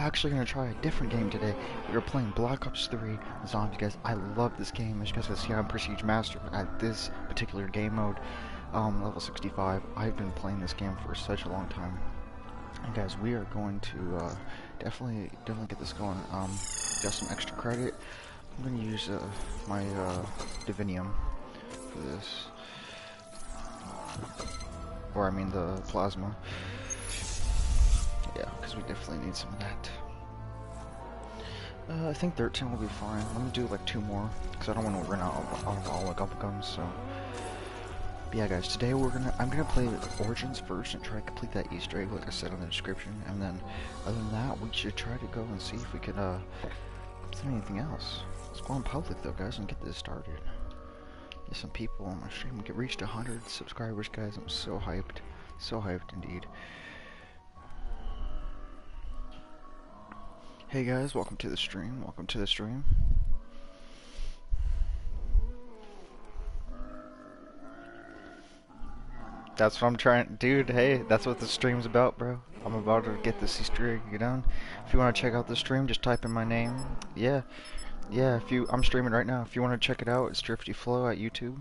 actually gonna try a different game today. We are playing Black Ops 3 Zombies, guys. I love this game. As you guys can see, I'm Prestige Master at this particular game mode, um, level 65. I've been playing this game for such a long time. And guys, we are going to uh, definitely definitely get this going. Um, got some extra credit. I'm gonna use uh, my uh, Divinium for this, or I mean the plasma. Yeah, because we definitely need some of that. Uh, I think 13 will be fine. Let me do like two more, because I don't want to run out of, of all the gobble gums, so... But yeah guys, today we're gonna, I'm gonna play Origins first and try to complete that Easter egg like I said in the description, and then, other than that, we should try to go and see if we can, uh, complete anything else. Let's go on public though guys and get this started. Get some people on my stream, we get reached 100 subscribers guys, I'm so hyped. So hyped indeed. Hey guys, welcome to the stream. Welcome to the stream. That's what I'm trying, dude. Hey, that's what the stream's about, bro. I'm about to get this Easter egg done. If you want to check out the stream, just type in my name. Yeah, yeah. If you, I'm streaming right now. If you want to check it out, it's DriftyFlo at YouTube.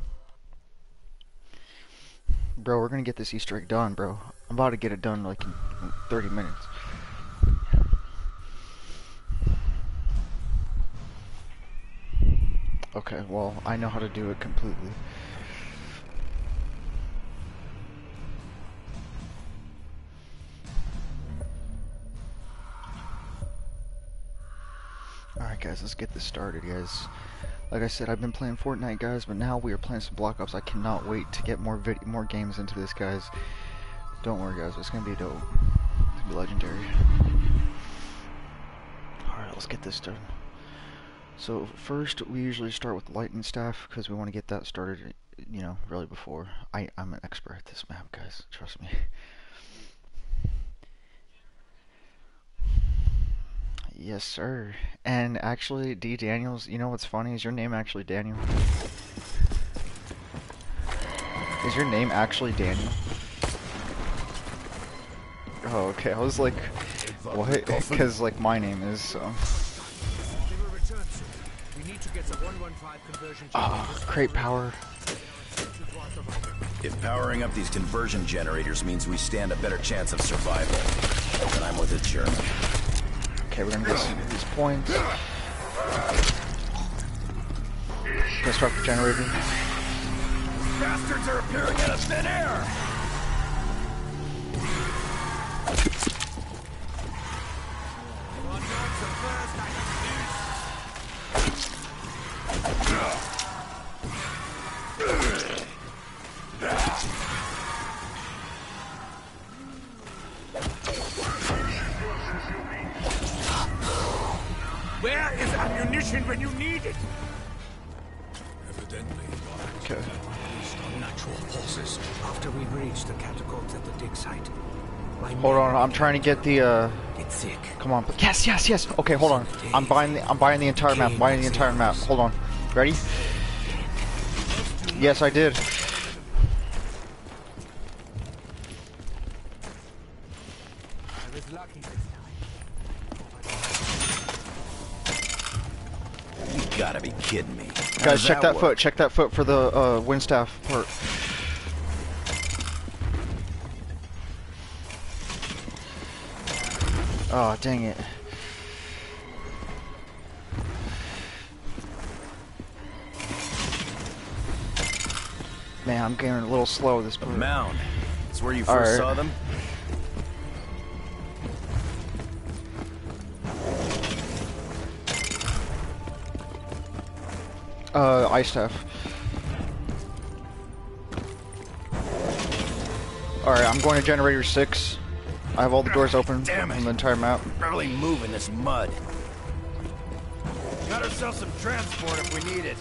Bro, we're gonna get this Easter egg done, bro. I'm about to get it done like in 30 minutes. Okay, well, I know how to do it completely. Alright guys, let's get this started guys. Like I said, I've been playing Fortnite guys, but now we are playing some Black Ops. I cannot wait to get more more games into this guys. Don't worry guys, it's gonna be dope. It's gonna be legendary. Alright, let's get this done. So first, we usually start with lightning staff because we want to get that started, you know, really before. I, I'm an expert at this map, guys. Trust me. Yes, sir. And actually, D. Daniels, you know what's funny? Is your name actually Daniel? Is your name actually Daniel? Oh, okay. I was like, what? Because, like, my name is, so. Ah, oh, crate power. If powering up these conversion generators means we stand a better chance of survival, then I'm with the German. Okay, we're gonna get some of these points. Gonna start the generator. Bastards are appearing out of thin air! Where is ammunition when you need it? Evidently, Okay. natural forces. After we reach the catacombs at the dig site. my Hold on, I'm trying to get the, uh, Get sick. Come on. Yes, yes, yes. Okay, hold on. I'm buying the, I'm buying the entire map. I'm buying the entire map. Hold on. Ready? Yes, I did. I was lucky this time. You gotta be kidding me. Guys, check that work? foot. Check that foot for the uh, wind staff part. Oh, dang it. Man, I'm getting a little slow this part. mound. It's where you first Alright. saw them? Uh, ice staff. Alright, I'm going to generator 6. I have all the doors open Damn it. on the entire map. Barely move in this mud. Got ourselves some transport if we need it.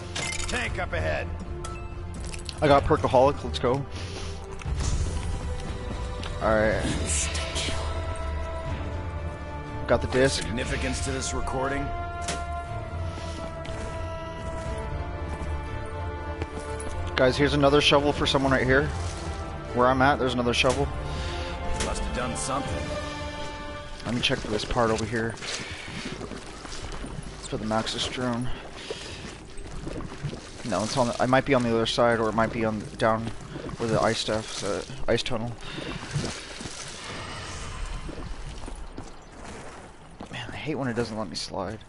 Tank up ahead. I got Perkaholic, let's go. Alright. Got the disc. Significance to this recording? Guys, here's another shovel for someone right here. Where I'm at, there's another shovel. Done something. Let me check this part over here. For the Maxis drone. No, it's on. The, I might be on the other side, or it might be on down where the ice staff, the ice tunnel. Man, I hate when it doesn't let me slide.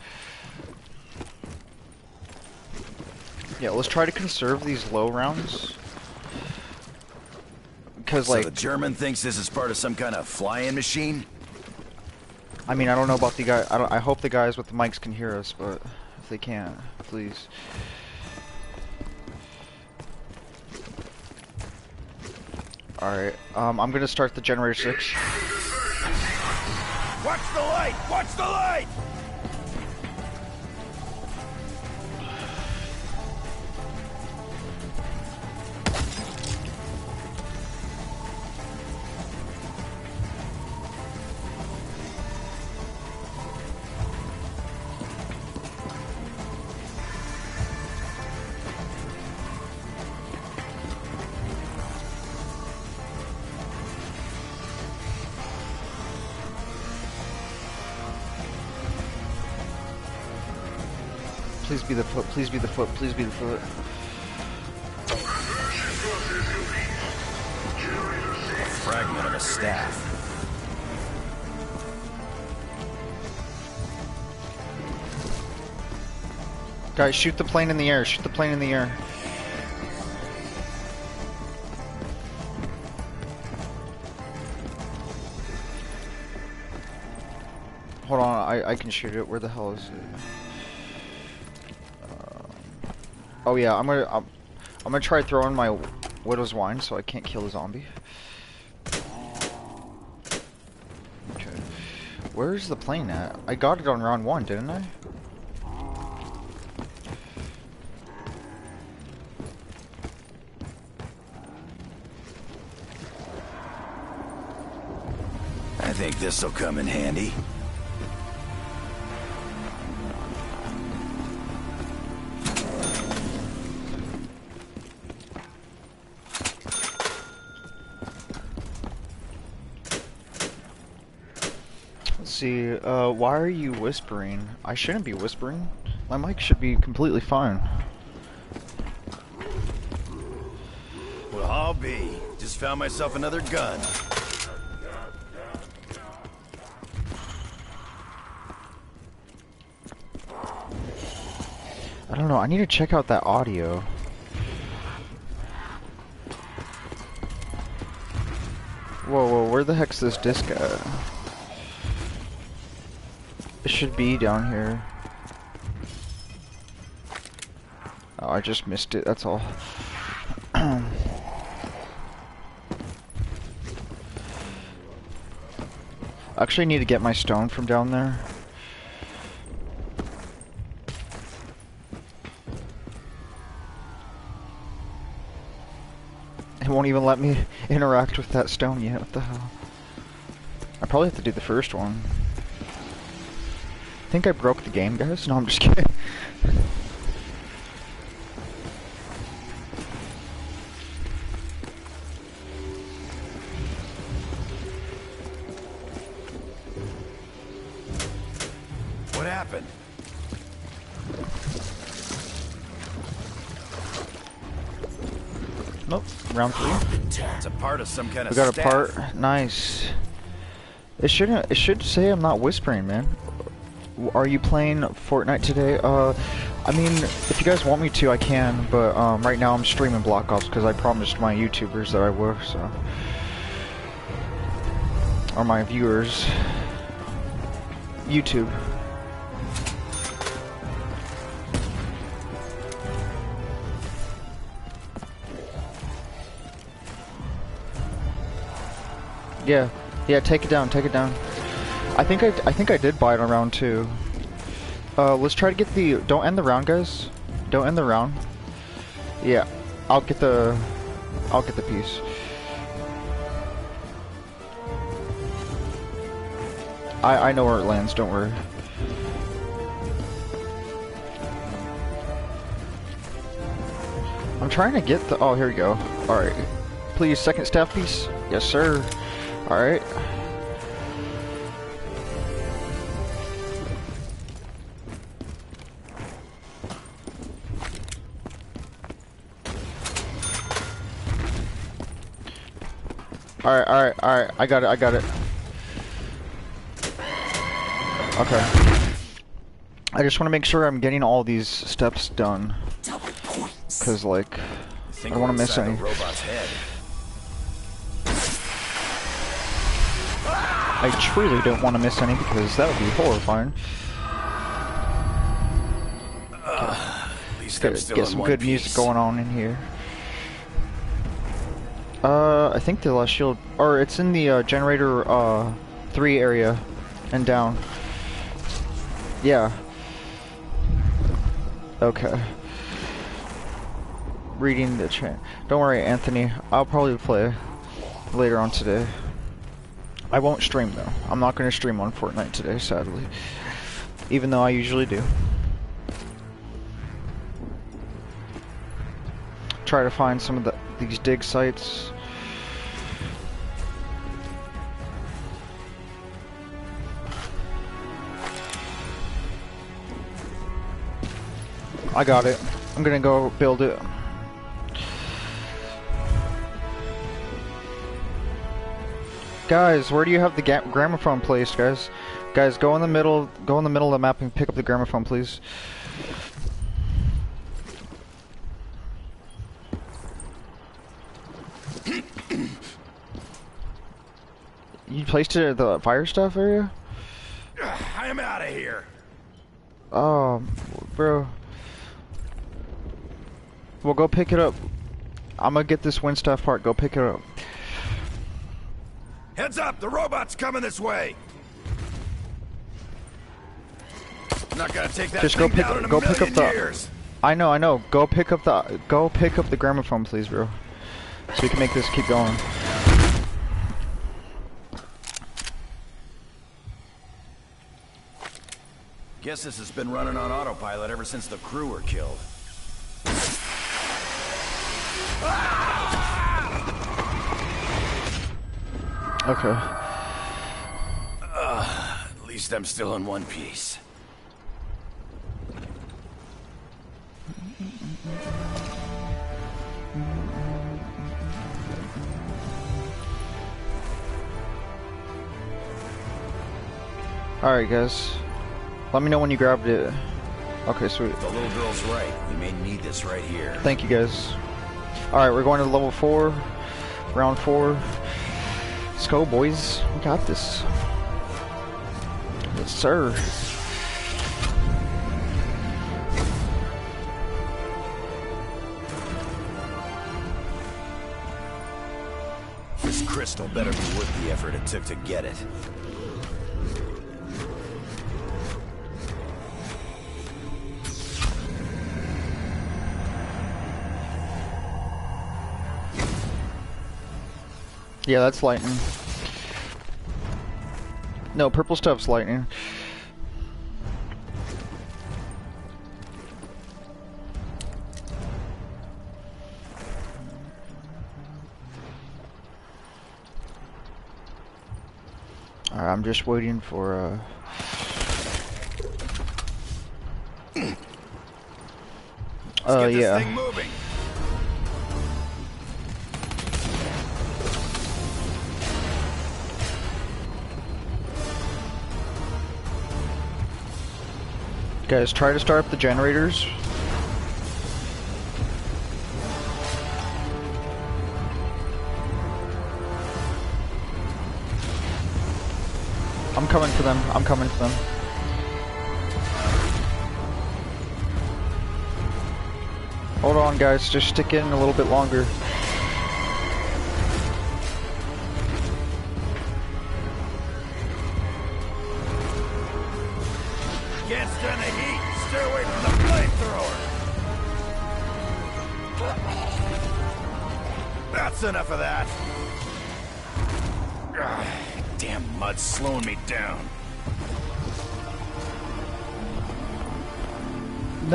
Yeah, let's try to conserve these low rounds. Because, So like, the German thinks this is part of some kind of flying machine? I mean, I don't know about the guy. I, don't, I hope the guys with the mics can hear us, but if they can't, please. Alright, um, I'm gonna start the generator 6. Watch the light! Watch the light! Be the foot, please be the foot, please be the foot. A fragment of a staff. Guys, shoot the plane in the air, shoot the plane in the air. Hold on, I, I can shoot it. Where the hell is it? Oh yeah, I'm gonna I'm, I'm gonna try throwing my widow's wine so I can't kill the zombie. Okay, where's the plane at? I got it on round one, didn't I? I think this'll come in handy. Uh, why are you whispering? I shouldn't be whispering. My mic should be completely fine. Well, I'll be. Just found myself another gun. I don't know, I need to check out that audio. Whoa, whoa, where the heck's this disc at? Should be down here. Oh, I just missed it, that's all. Actually, need to get my stone from down there. It won't even let me interact with that stone yet. What the hell? I probably have to do the first one. I think I broke the game, guys. No, I'm just kidding. What happened? Nope. Round three. It's a part of some kind of We got a part. Nice. It shouldn't. It should say I'm not whispering, man. Are you playing Fortnite today? Uh, I mean, if you guys want me to, I can. But um, right now I'm streaming Black Ops because I promised my YouTubers that I would. So, or my viewers. YouTube. Yeah, yeah. Take it down. Take it down. I think I, I think I did buy it on round two. Uh, let's try to get the. Don't end the round, guys. Don't end the round. Yeah, I'll get the. I'll get the piece. I I know where it lands. Don't worry. I'm trying to get the. Oh, here we go. All right. Please, second staff piece. Yes, sir. All Alright, alright, alright. I got it, I got it. Okay. I just want to make sure I'm getting all these steps done. Because, like, I I don't wanna miss any. robot's head. I truly don't want to miss any because that would be horrifying. At least Get, still get some one good piece. music going on in here. Uh, I think the last shield, or it's in the uh, generator uh, three area, and down. Yeah. Okay. Reading the chat. Don't worry, Anthony. I'll probably play later on today. I won't stream though. I'm not going to stream on Fortnite today, sadly. Even though I usually do. Try to find some of the these dig sites. I got it. I'm gonna go build it. Guys, where do you have the gramophone placed, guys? Guys, go in the middle, go in the middle of the map and pick up the gramophone, please. You placed it at the fire staff area? I'm out of here. Oh, bro. Well, go pick it up. I'm gonna get this wind staff part. Go pick it up. Heads up, the robot's coming this way. I'm not gonna take that Just go pick- down in a go pick up the- years. I know, I know. Go pick up the go pick up the gramophone, please, bro. So we can make this keep going. Guess this has been running on autopilot ever since the crew were killed. Ah! Okay. At least I'm still in one piece. All right, guys. Let me know when you grabbed it. Okay, sweet. The little girl's right. We may need this right here. Thank you, guys. All right, we're going to level four, round four. Let's go, boys. We got this. Yes, sir. This crystal better be worth the effort it took to get it. Yeah, that's lightning. No, purple stuff's lightning. I'm just waiting for, uh... Let's Uh, get this yeah. Guys, try to start up the generators. I'm coming for them. I'm coming for them. Hold on, guys. Just stick in a little bit longer.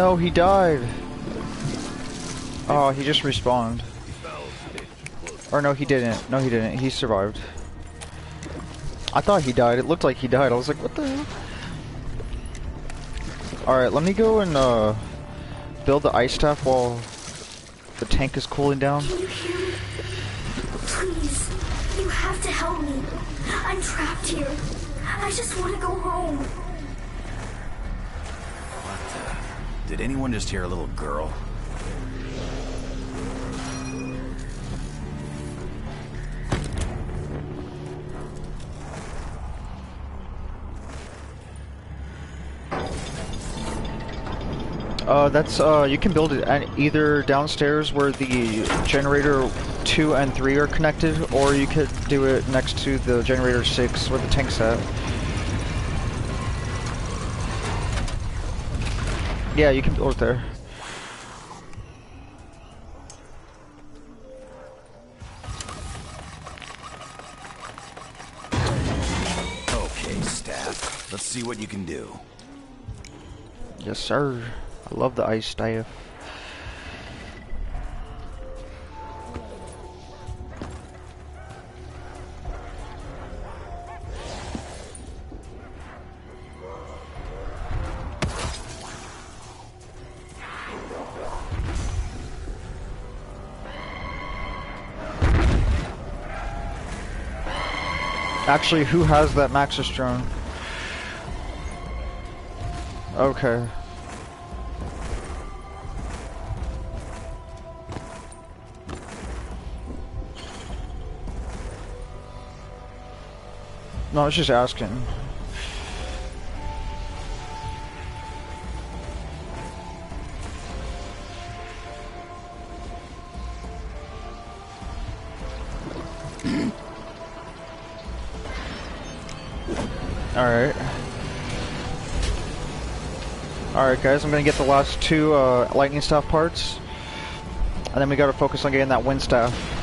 No, he died. Oh, he just respawned. Or no, he didn't. No, he didn't. He survived. I thought he died. It looked like he died. I was like, what the hell? Alright, let me go and uh, build the ice staff while the tank is cooling down. Please, you have have to help me. I'm trapped here. I just want to go home. Anyone just hear a little girl? Uh, that's, uh, you can build it either downstairs where the generator 2 and 3 are connected, or you could do it next to the generator 6 where the tank's at. Yeah, you can there. Okay, staff. Let's see what you can do. Yes, sir. I love the ice staff. Actually, who has that Maxis drone? Okay. No, I was just asking. Alright. Alright guys, I'm gonna get the last two uh, lightning staff parts. And then we gotta focus on getting that wind staff.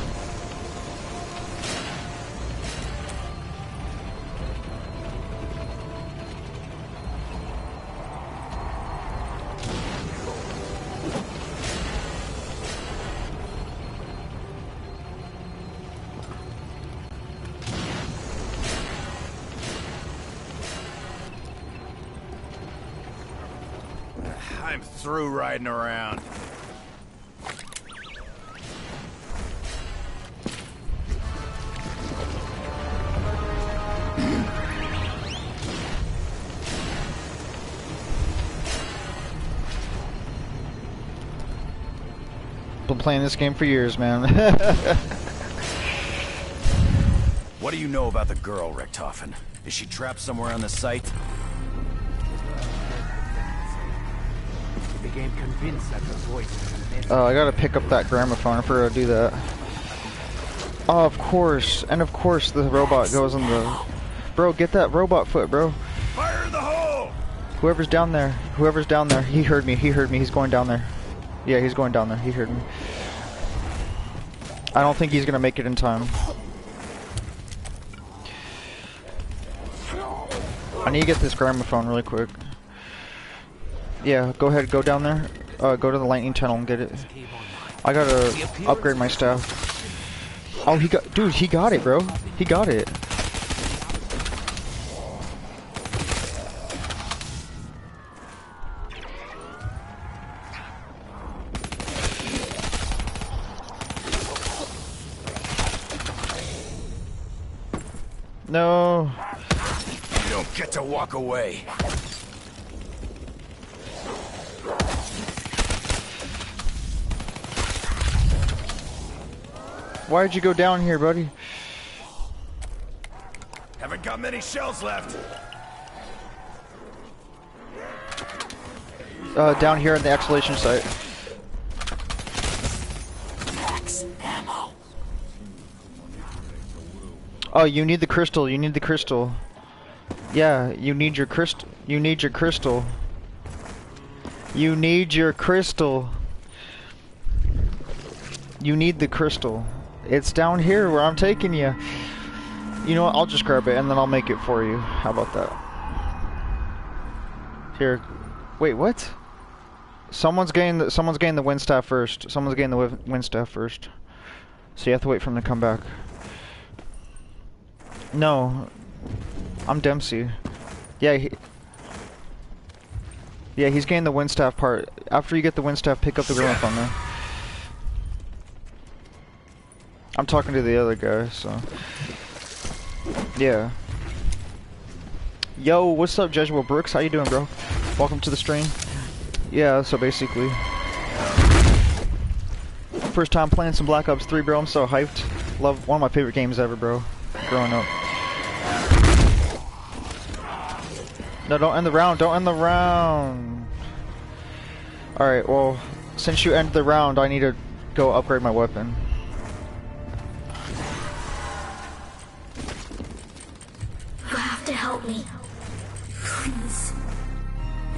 Riding around. Been playing this game for years, man. What do you know about the girl, Richtofen? Is she trapped somewhere on the site? Oh, I gotta pick up that gramophone. I forgot to do that. Oh, of course. And of course the robot goes in the... Bro, get that robot foot, bro. Fire the hole! Whoever's down there. Whoever's down there. He heard me. He heard me. He's going down there. Yeah, he's going down there. He heard me. I don't think he's gonna make it in time. I need to get this gramophone really quick. Yeah, go ahead, go down there. Uh, go to the lightning tunnel and get it. I gotta upgrade my stuff. Oh, he got, dude, he got it, bro. He got it. No. You don't get to walk away. Why'd you go down here, buddy? Haven't got many shells left. Uh, down here in the excavation site. Oh, you need the crystal. You need the crystal. Yeah, you need your crystal. You need your crystal. You need your crystal. You need the crystal. It's down here where I'm taking you. You know what? I'll just grab it and then I'll make it for you. How about that? Here. Wait, what? Someone's getting the someone's getting the wind staff first. Someone's getting the wi- wind staff first. So you have to wait for him to come back. No, I'm Dempsey. Yeah, he, yeah, he's getting the wind staff part. After you get the wind staff, pick up the gramophone there. I'm talking to the other guy, so Yeah. Yo, what's up, Jesuit Brooks? How you doing, bro? Welcome to the stream. Yeah, so basically, first time playing some Black Ops 3, bro. I'm so hyped. Love one of my favorite games ever, bro. Growing up. No, don't end the round. Don't end the round. All right. Well, since you end the round, I need to go upgrade my weapon. Help me. Please.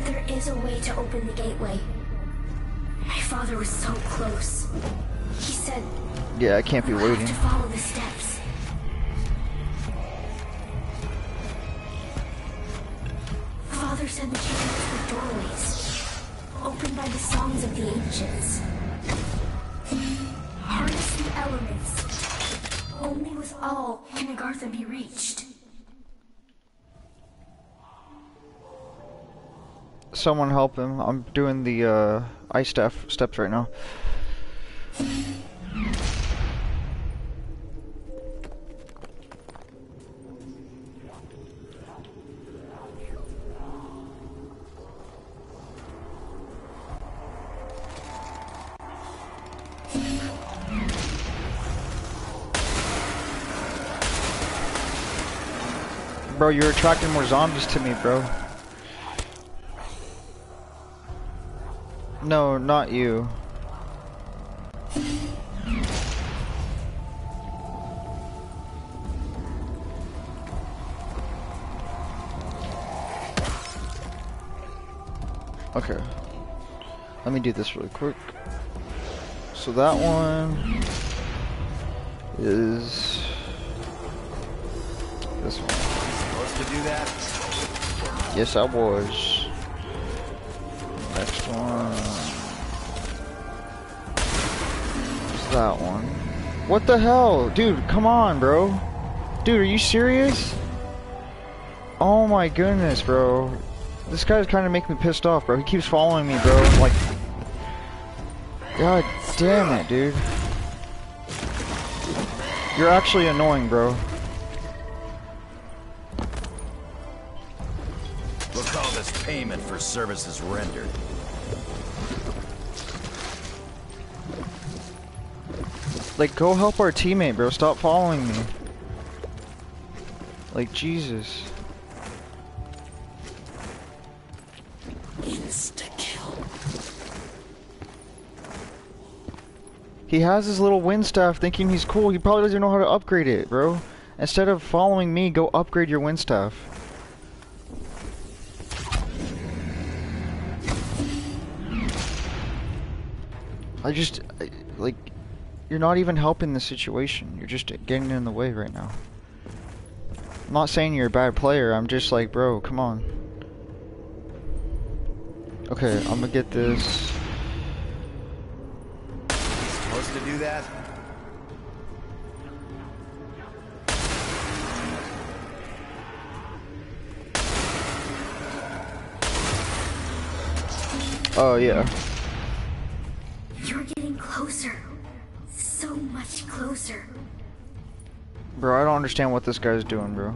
There is a way to open the gateway. My father was so close. He said Yeah, I can't be waiting. to follow the steps. Father said you can through doorways, opened by the songs of the ancients. Harness the elements. Only with all can Agartha be reached. Someone help him. I'm doing the uh, ice staff steps right now. Bro, you're attracting more zombies to me, bro. No, not you. Okay. Let me do this really quick. So that one is this one. Supposed to do that? Yes, I was. Next one. That one. What the hell? Dude, come on, bro. Dude, are you serious? Oh my goodness, bro. This guy's kind of making me pissed off, bro. He keeps following me, bro. Like, God damn it, dude. You're actually annoying, bro. We'll call this payment for services rendered. Like, go help our teammate, bro. Stop following me. Like, Jesus. Insta-kill. He has his little wind staff thinking he's cool. He probably doesn't know how to upgrade it, bro. Instead of following me, go upgrade your wind staff. I just, you're not even helping the situation. You're just getting in the way right now. I'm not saying you're a bad player. I'm just like, bro, come on. Okay, I'm gonna get this. Supposed to do that? Oh, yeah. Closer. Bro, I don't understand what this guy's doing, bro.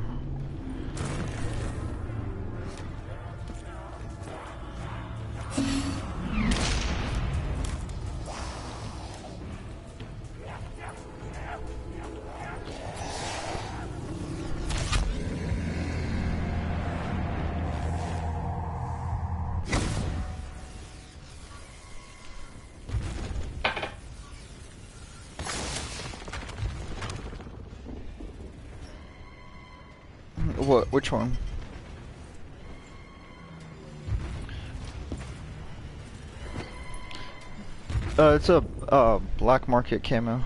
Uh, it's a uh black market camo.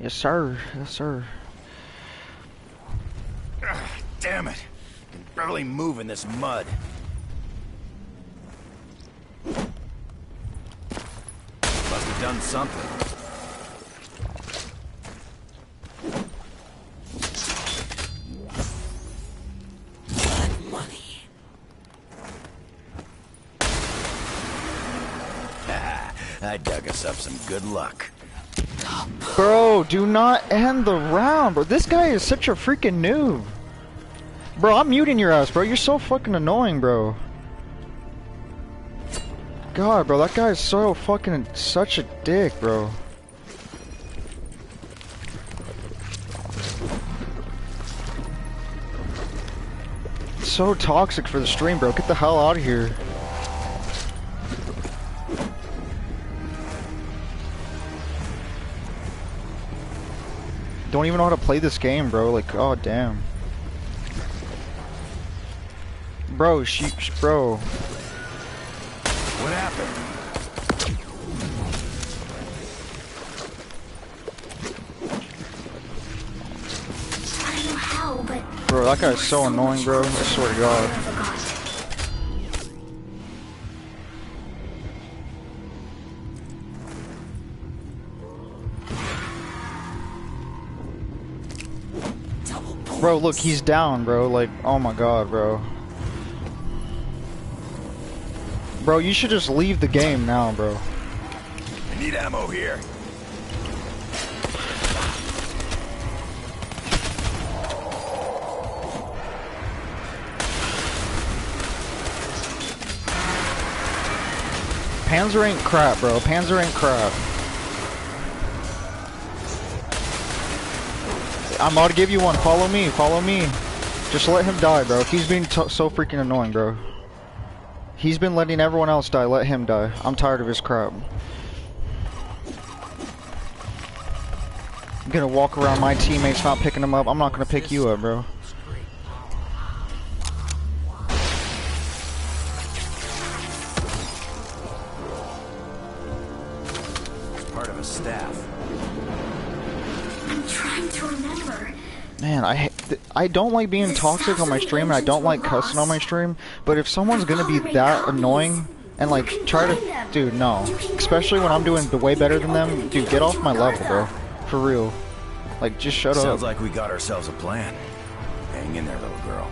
Yes, sir. Yes, sir. Damn it! I can barely move in this mud. Must have done something. Up some good luck. Bro, do not end the round, bro. This guy is such a freaking noob. Bro, I'm muting your ass, bro. You're so fucking annoying, bro. God, bro, that guy is so fucking such a dick, bro. So toxic for the stream, bro. Get the hell out of here. Don't even know how to play this game, bro. Like, oh damn. Bro, she, sh- bro. What happened? I don't know how, but Bro, that guy's you were so annoying, bro. I swear to God. Bro, look, he's down, bro. Like, oh my god, bro. Bro, you should just leave the game now, bro. I need ammo here. Panzer ain't crap, bro. Panzer ain't crap. I'm about to give you one. Follow me. Follow me. Just let him die, bro. He's being so freaking annoying, bro. He's been letting everyone else die. Let him die. I'm tired of his crap. I'm gonna walk around my teammates not picking them up. I'm not gonna pick you up, bro. I don't like being toxic on my stream, and I don't like cussing on my stream. But if someone's gonna be that annoying and like try to, dude, no. Especially when I'm doing way better than them, dude, get off my level, bro. For real. Like, just shut Sounds up. Sounds like we got ourselves a plan. Hang in there, little girl.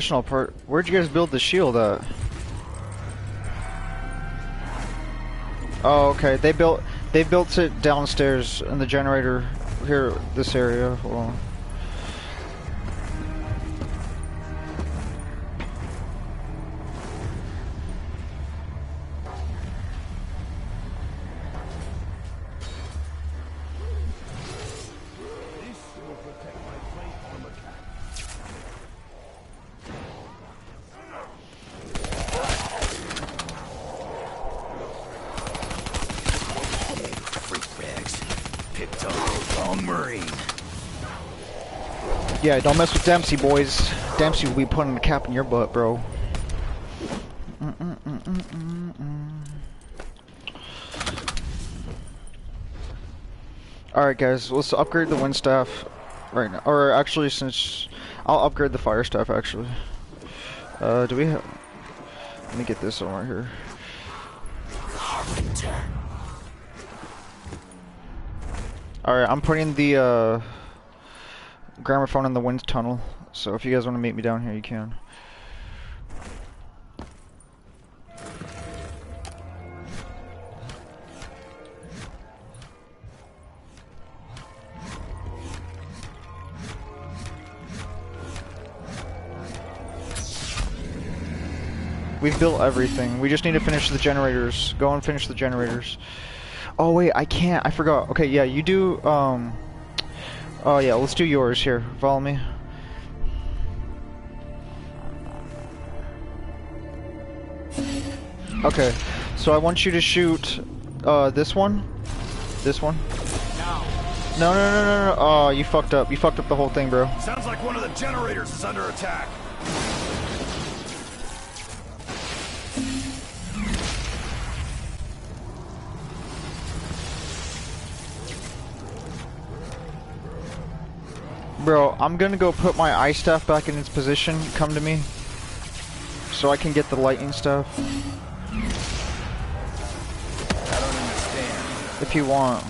Additional part. Where'd you guys build the shield at? Oh, okay. They built they built it downstairs in the generator here, this area. Hold on. Yeah, don't mess with Dempsey, boys. Dempsey will be putting a cap in your butt, bro. Alright, guys, let's upgrade the wind staff right now. Or actually, since I'll upgrade the fire staff, actually. Uh, do we have. Let me get this one right here. Alright, I'm putting the uh, gramophone in the wind tunnel. So if you guys want to meet me down here, you can. We've built everything. We just need to finish the generators. Go and finish the generators. Oh wait, I can't. I forgot. Okay, yeah, you do, um... Oh yeah, let's do yours here. Follow me. Okay, so I want you to shoot uh, this one. This one. No, no, no, no, no. Oh, you fucked up. You fucked up the whole thing, bro. Sounds like one of the generators is under attack. Bro, I'm gonna go put my ice staff back in its position. Come to me. So I can get the lightning staff. I don't understand. If you want.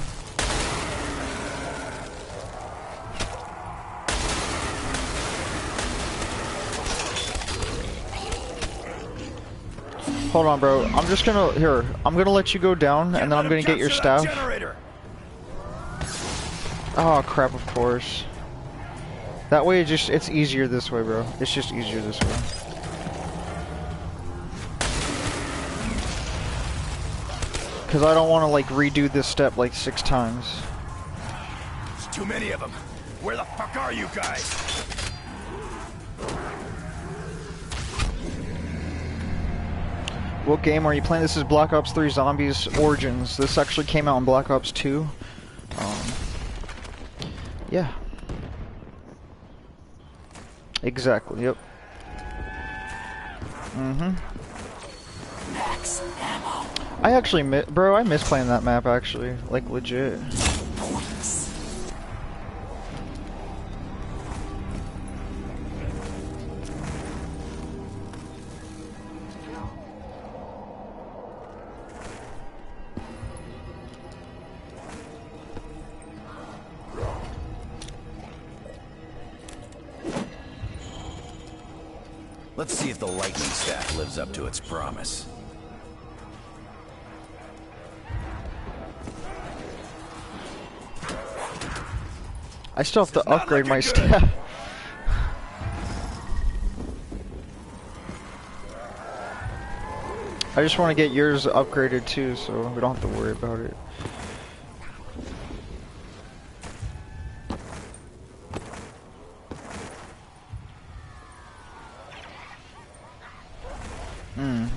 Hold on, bro. I'm just gonna here. I'm gonna let you go down, and then I'm gonna get your staff. Oh crap! Of course. That way, it just it's easier this way, bro. It's just easier this way. Cause I don't want to like redo this step like six times. There's too many of them. Where the fuck are you guys? What game are you playing? This is Black Ops 3 Zombies Origins. This actually came out in Black Ops 2. Um, yeah. Exactly, yep. Mm-hmm. I actually, mi bro, I miss playing that map actually, like legit. Promise. I still have to upgrade my staff. I just want to get yours upgraded too, so we don't have to worry about it.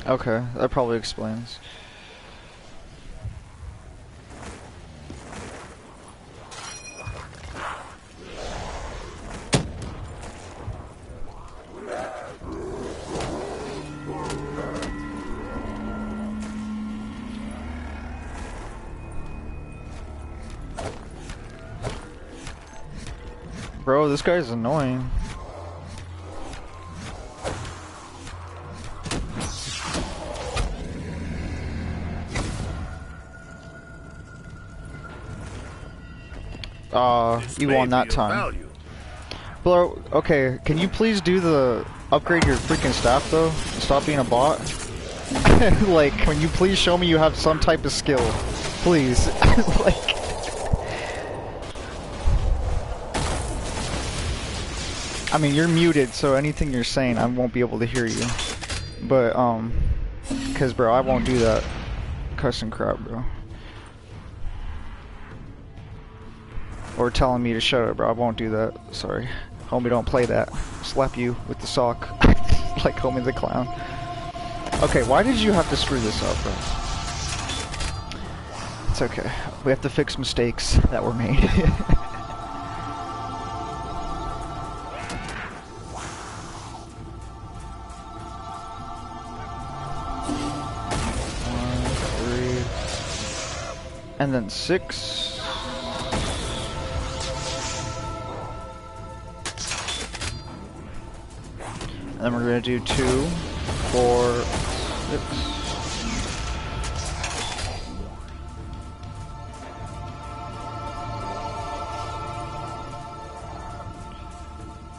Okay, that probably explains. Bro, this guy's annoying. Uh, you won that time. Bro, okay, can you please do the upgrade your freaking staff though? Stop being a bot. like, can you please show me you have some type of skill? Please. like I mean, you're muted, so anything you're saying, I won't be able to hear you. But, um, cause bro, I won't do that cussing crap, bro. Or telling me to shut up, bro. I won't do that. Sorry. Homie, don't play that. Slap you with the sock. like Homie the Clown. Okay, why did you have to screw this up, bro? It's okay. We have to fix mistakes that were made. One, three, and then six. Then we're gonna do two, four, six.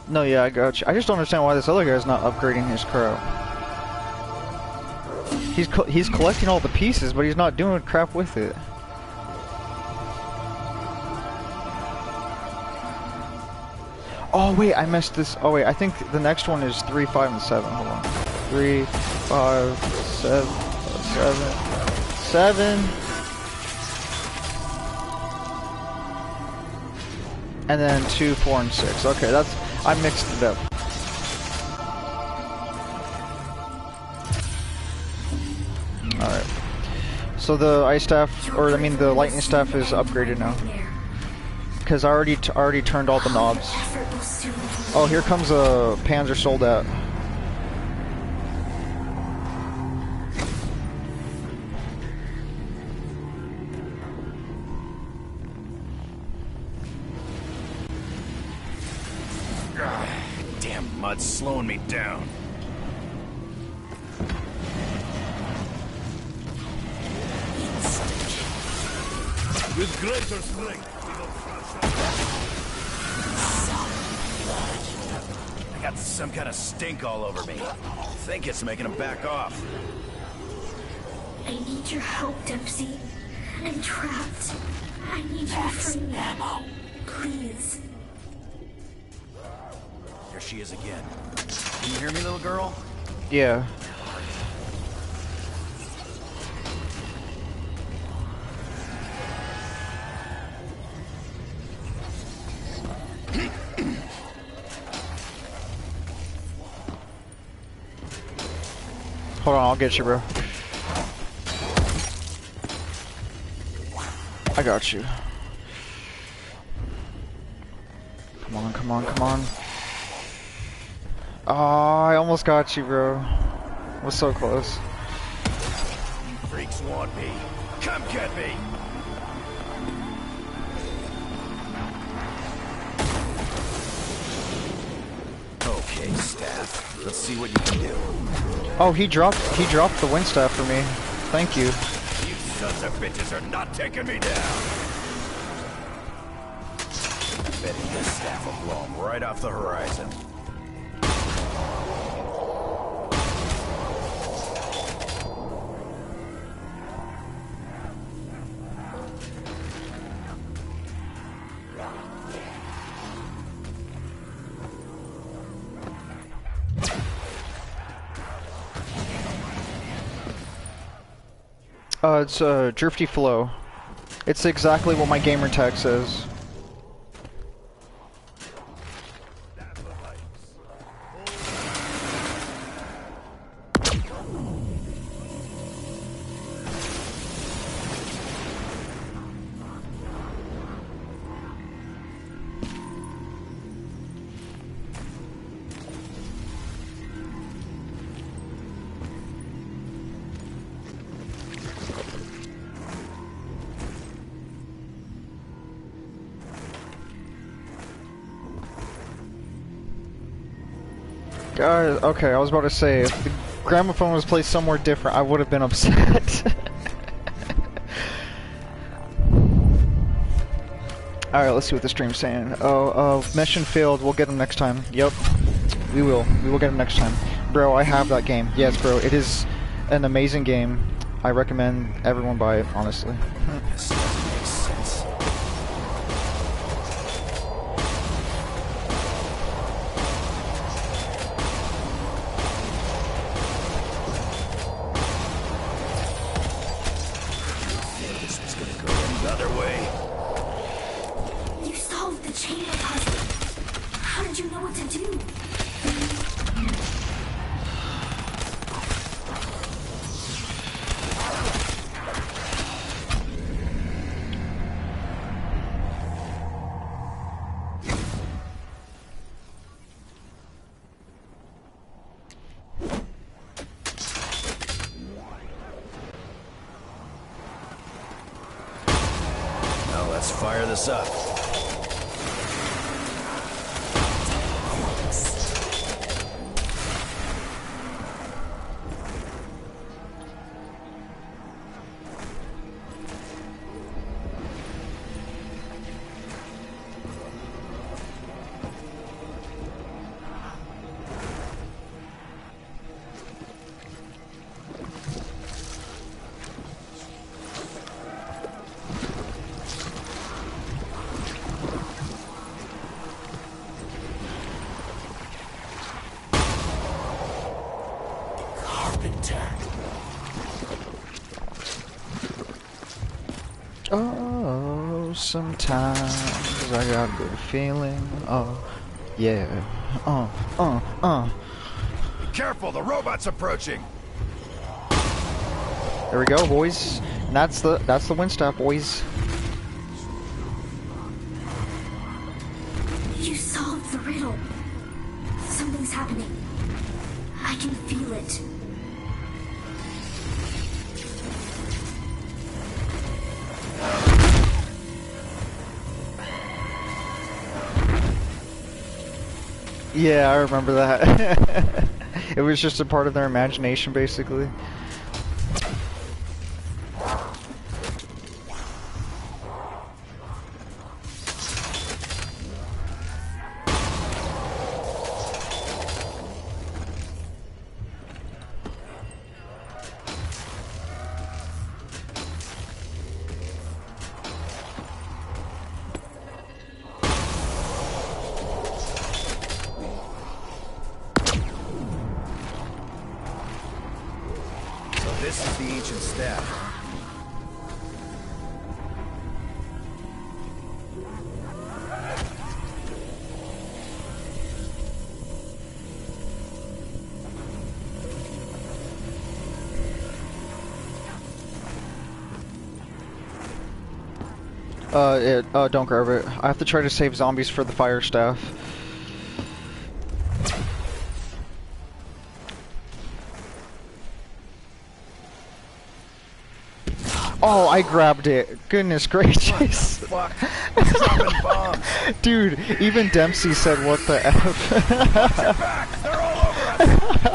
No, yeah, I got you. I just don't understand why this other guy's not upgrading his crow. He's co he's collecting all the pieces, but he's not doing crap with it. Oh wait, I missed this. Oh wait, I think the next one is three, five, and seven. Hold on. three, five, seven, seven, seven. And then two, four, and six. Okay, that's I mixed it up. Alright. So the ice staff, or I mean the lightning staff is upgraded now. Because I already, already turned all the knobs. Oh, here comes a Panzer Soldat. Damn mud's slowing me down. With greater strength, some kind of stink all over me. I think it's making him back off. I need your help, Dempsey. I'm trapped. I need you to free me. Please. There she is again. Can you hear me, little girl? Yeah. Hold on, I'll get you, bro. I got you. Come on, come on, come on. Oh, I almost got you, bro. Was so close. You freaks want me. Come get me! Let's see what you can do. Oh, he dropped he dropped the wind staff for me. Thank you. You sons of bitches are not taking me down! Betting this staff will blow 'em right off the horizon. It's uh, DriftyFlo. It's exactly what my gamer tag says. Guys, okay, I was about to say, if the gramophone was placed somewhere different, I would have been upset. Alright, let's see what the stream's saying. Oh, uh, mission failed, we'll get him next time. Yep, we will. We will get him next time. Bro, I have that game. Yes, bro, it is an amazing game. I recommend everyone buy it, honestly. sometimes. I got a good feeling. Oh, yeah. Uh, uh, uh. Be Careful, the robot's approaching. There we go, boys. And that's the that's the wind staff, boys. Yeah, I remember that. it was just a part of their imagination, basically. It, uh, don't grab it. I have to try to save zombies for the fire staff. Oh, I grabbed it. Goodness gracious. Dropping. Dude, even Dempsey said what the F.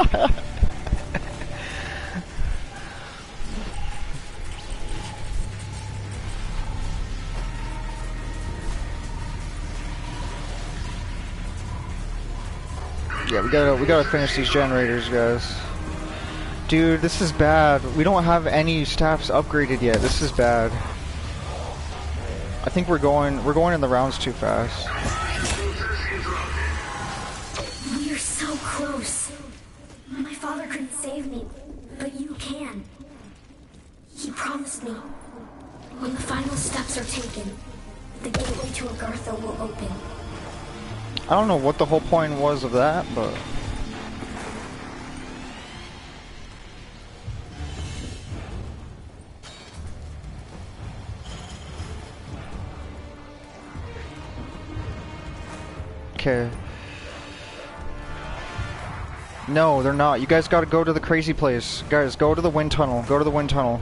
yeah, we gotta we gotta finish these generators, guys. Dude, this is bad. We don't have any staffs upgraded yet. This is bad. I think we're going we're going in the rounds too fast. We're so close. My father couldn't save me, but you can. He promised me. When the final steps are taken, the gateway to Agartha will open. I don't know what the whole point was of that, but Okay. No, they're not. You guys gotta go to the crazy place. Guys, go to the wind tunnel. Go to the wind tunnel.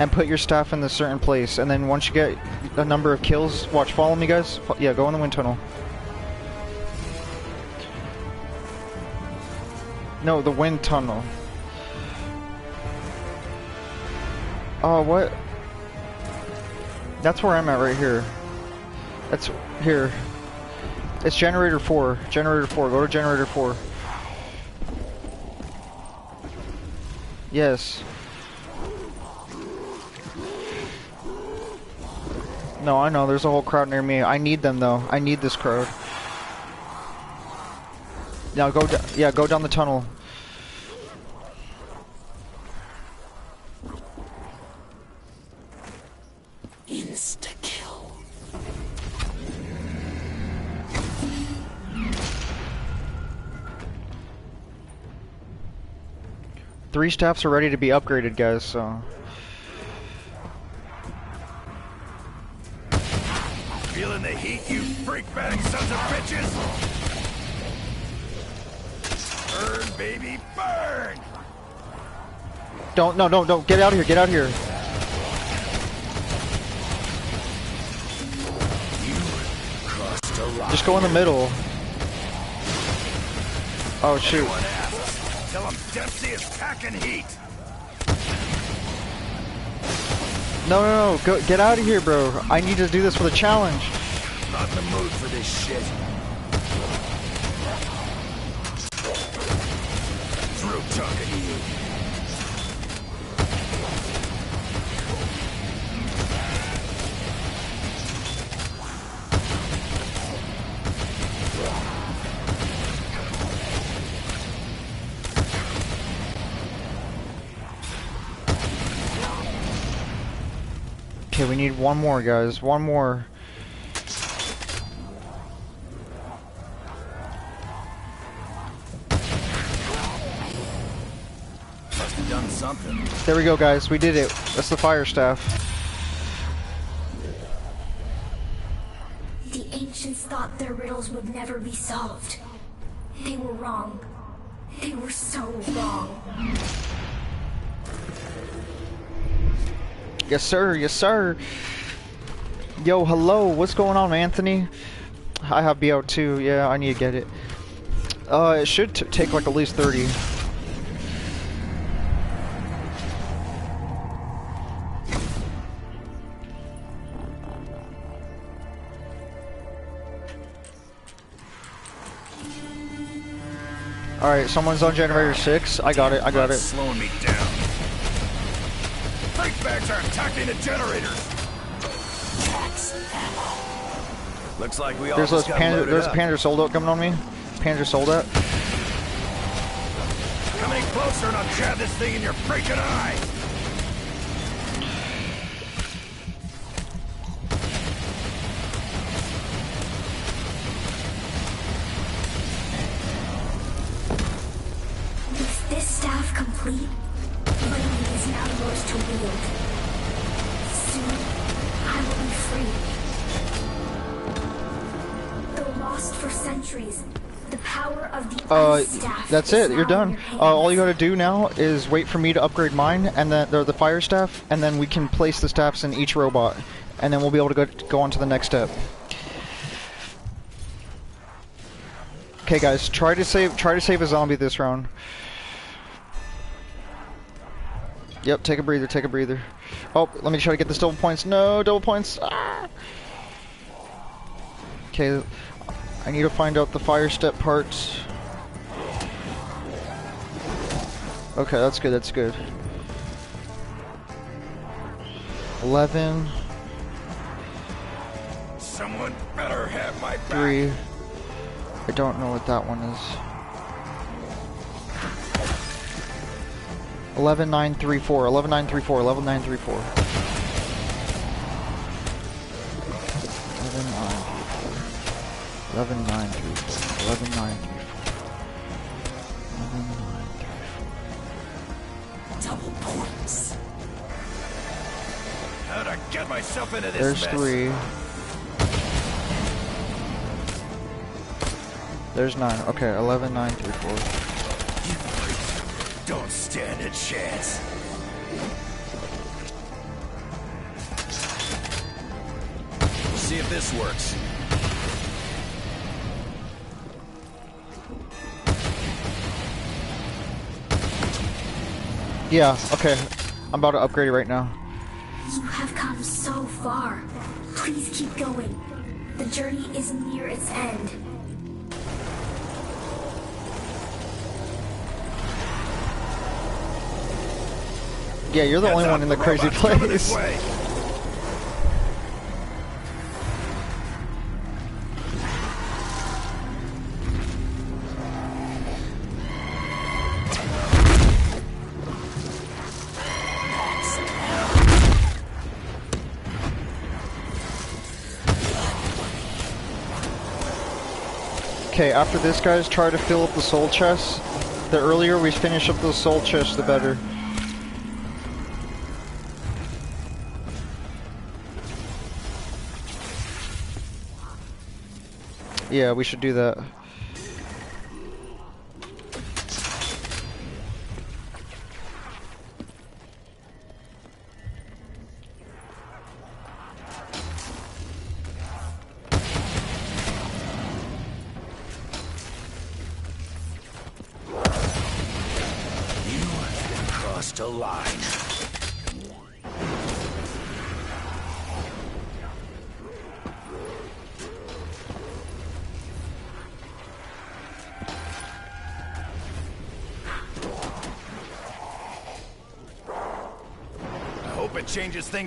And put your staff in the certain place. And then once you get a number of kills, watch, follow me guys. Yeah, go in the wind tunnel. No, the wind tunnel. Oh, what? That's where I'm at right here. That's here. It's generator 4. Generator 4. Go to generator 4. Yes. No, I know. There's a whole crowd near me. I need them, though. I need this crowd. Now go, yeah, go down the tunnel. Insta kill. Three staffs are ready to be upgraded, guys, so... Feeling the heat, you freak-batting sons of bitches? Baby, burn! Don't, no, no, don't, get out of here, get out of here. Crossed a line. Just go in the middle. Oh, shoot. Tell 'em Dempsey is packing heat. No, no, no, go, get out of here, bro. I need to do this for the challenge. Not in the mood for this shit. Through. Okay, we need one more, guys. One more. There we go, guys. We did it. That's the fire staff. The ancients thought their riddles would never be solved. They were wrong. They were so wrong. Yes, sir. Yes, sir. Yo, hello. What's going on, Anthony? I have BO2. Yeah, I need to get it. Uh, it should t take like at least 30. Alright, someone's on generator 6. I got it, I got it. slowing me down. Freight bags are attacking the generators. Looks like we all There's those got Panzer, there's a. Panzer Soldat coming on me. Panzer Soldat. Come in closer and I'll jab this thing in your freaking eye. Uh, that's it. You're done. Uh, all you gotta do now is wait for me to upgrade mine and then the, the fire staff, and then we can place the staffs in each robot, and then we'll be able to go go on to the next step. Okay, guys, try to save try to save a zombie this round. Yep, take a breather, take a breather. Oh, let me try to get this double points. No, double points. Ah! Okay, I need to find out the fire staff parts. Okay, that's good, that's good. 11, Someone better have my back. 3. I don't know what that one is. 11, 9, 3, 4. 11, 9, 3, 4. 11, 9, 3, Double points. How'd I get myself into this There's mess? three. There's nine. Okay, 11, 9, 3, 4. You don't stand a chance. We'll see if this works. Yeah, okay. I'm about to upgrade it right now. You have come so far. Please keep going. The journey is near its end. Yeah, you're the Heads only one in the the crazy robot's coming this place. Okay, after this, guys, try to fill up the soul chest. The earlier we finish up the soul chest, the better. Yeah, we should do that.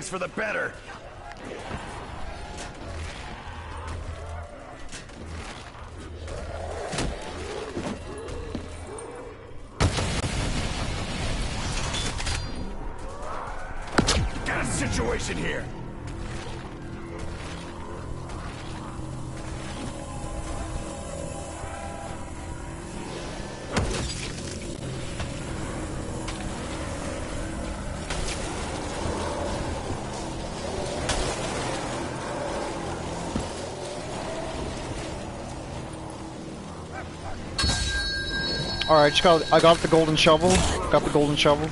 Things for the better. Alright, just got I got the golden shovel. Got the golden shovel.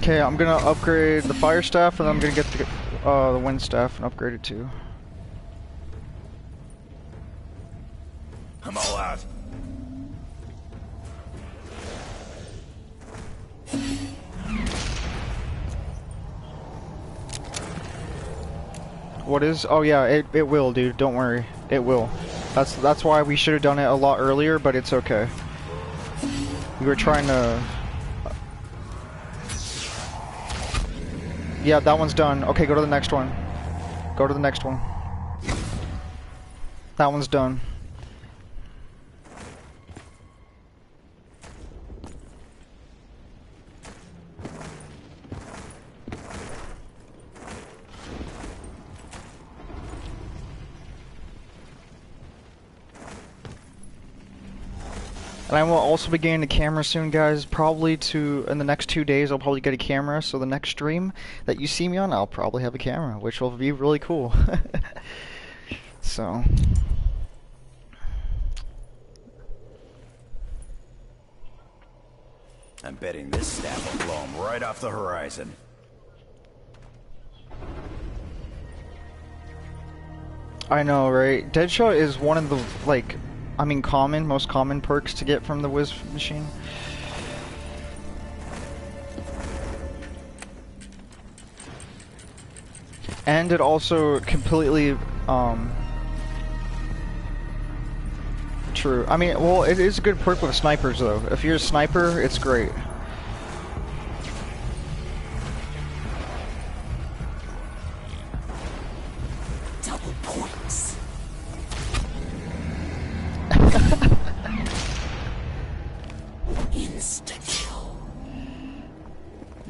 Okay, I'm gonna upgrade the fire staff and I'm gonna get the uh, the wind staff and upgrade it too. What is? Oh yeah, it it will, dude. Don't worry, it will. That's that's why we should have done it a lot earlier, but it's okay. We were trying to. Yeah, that one's done. Okay, go to the next one. Go to the next one. That one's done. Also be getting a camera soon, guys. Probably to in the next two days, I'll probably get a camera. So the next stream that you see me on, I'll probably have a camera, which will be really cool. so. I'm betting this staff will blow him right off the horizon. I know, right? Deadshot is one of the like, I mean, common, most common perks to get from the Wiz machine. And it also completely, um, true. I mean, well, it is a good perk with snipers though. If you're a sniper, it's great.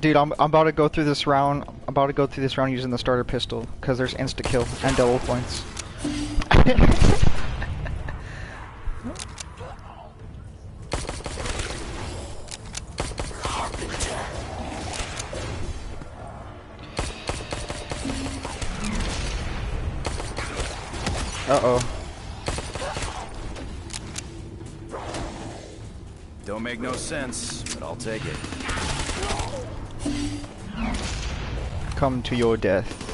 Dude, I'm, I'm about to go through this round. I'm about to go through this round using the starter pistol because there's insta kill and double points. Uh oh. Don't make no sense, but I'll take it. Come to your death.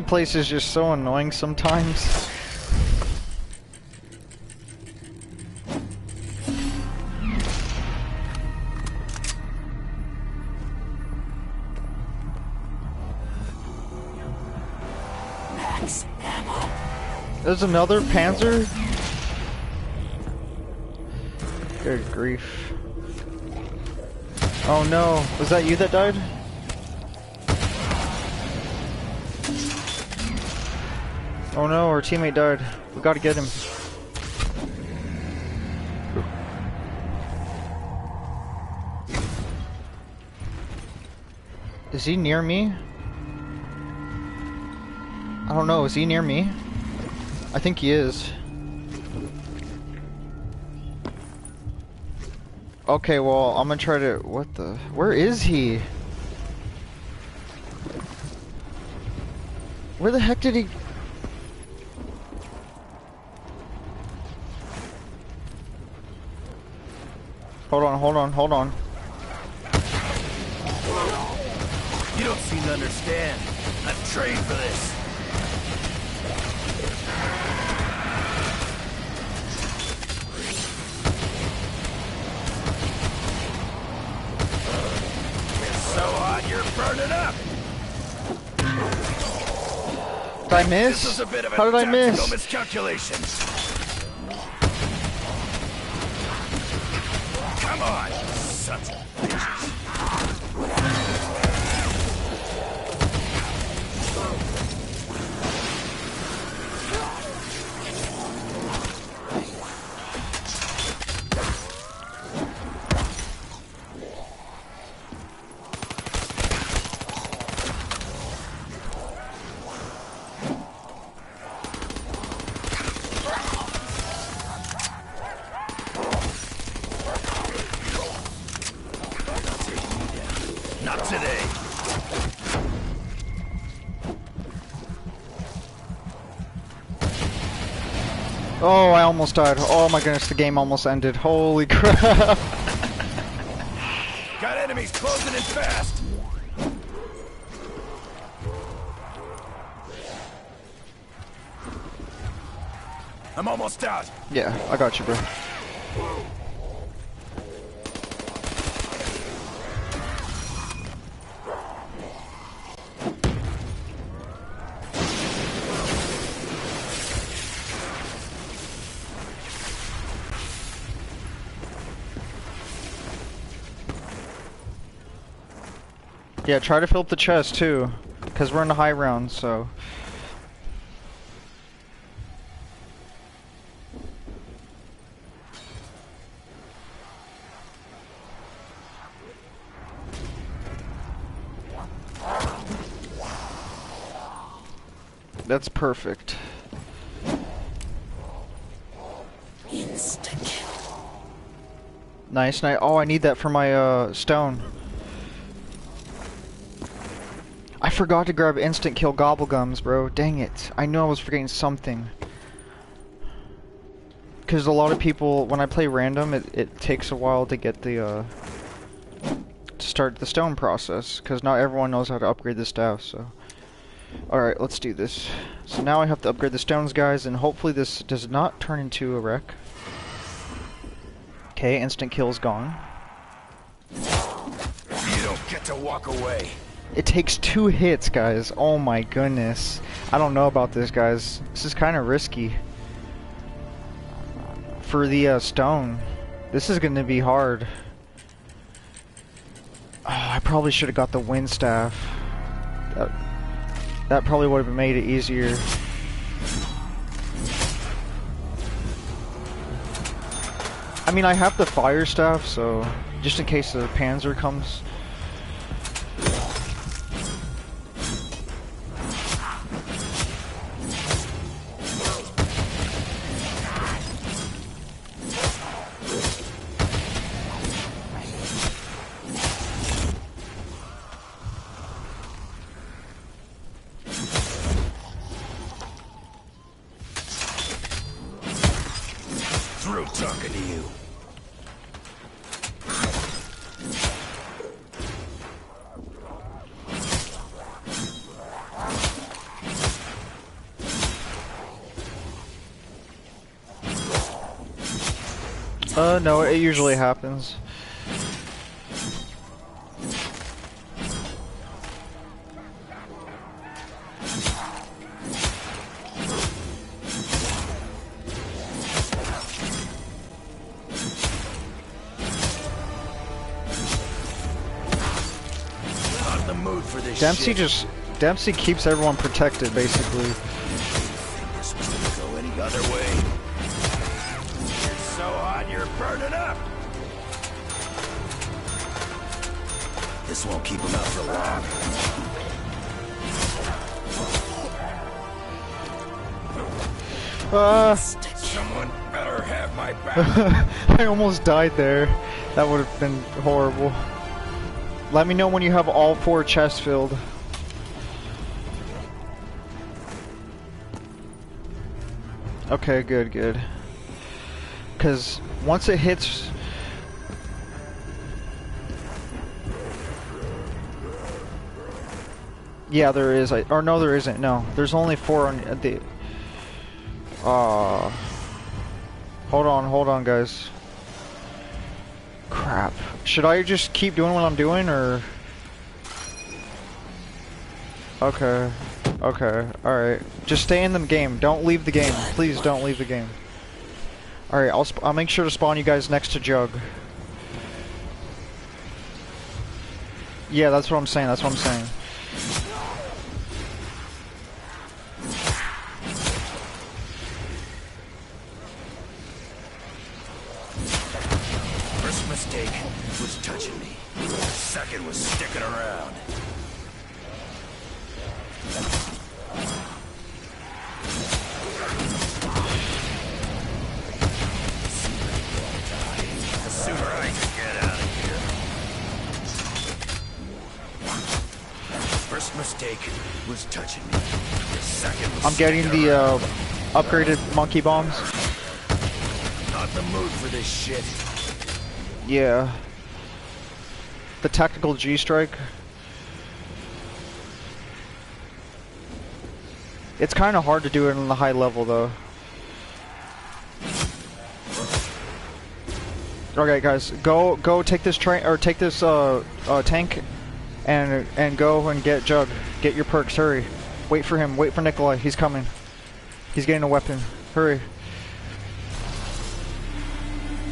Will. place is just so annoying sometimes. There's another Panzer? Good grief. Oh no, was that you that died? Oh no, our teammate died. We gotta get him. Is he near me? I don't know, is he near me? I think he is. Okay, well, I'm gonna try to. What the? Where is he? Where the heck did he? Hold on, hold on. You don't seem to understand. I've trained for this. It's so hot, you're burning up. Did I miss? a bit of a How did I miss? miscalculation. Almost died. Oh my goodness, the game almost ended. Holy crap. Got enemies closing in fast. I'm almost out. yeah, I got you, bro. Yeah, try to fill up the chest too, because we're in the high round, so. That's perfect. Nice, nice. Oh, I need that for my uh, stone. I forgot to grab instant kill gobblegums, bro. Dang it. I knew I was forgetting something. Because a lot of people, when I play random, it, it takes a while to get the, uh, to start the stone process. Because not everyone knows how to upgrade the staff, so. Alright, let's do this. So now I have to upgrade the stones, guys, and hopefully this does not turn into a wreck. Okay, instant kill's gone. You don't get to walk away. It takes two hits, guys. Oh my goodness. I don't know about this, guys. This is kind of risky. For the uh, stone. This is going to be hard. Oh, I probably should have got the wind staff. That, that probably would have made it easier. I mean, I have the fire staff, so just in case the panzer comes. Uh, no, it usually happens. Not in the mood for this Dempsey shit. just Dempsey keeps everyone protected, basically. This won't keep him out for long. Uh, Someone better have my back. I almost died there. That would have been horrible. Let me know when you have all four chests filled. Okay, good, good. Because once it hits... Yeah, there is. Or no, there isn't. No, there's only four on the... Uh... Hold on, hold on, guys. Crap. Should I just keep doing what I'm doing, or... Okay. Okay. Alright. Just stay in the game. Don't leave the game. Please don't leave the game. Alright, I'll, I'll make sure to spawn you guys next to Jug. Yeah, that's what I'm saying. That's what I'm saying. The uh, upgraded monkey bombs. Not the mood for this shit. Yeah. The tactical G strike. It's kind of hard to do it on the high level though. Okay, guys, go go take this train or take this uh, uh tank, and and go and get Jug. Get your perks. Hurry. Wait for him. Wait for Nikolai. He's coming. He's getting a weapon. Hurry.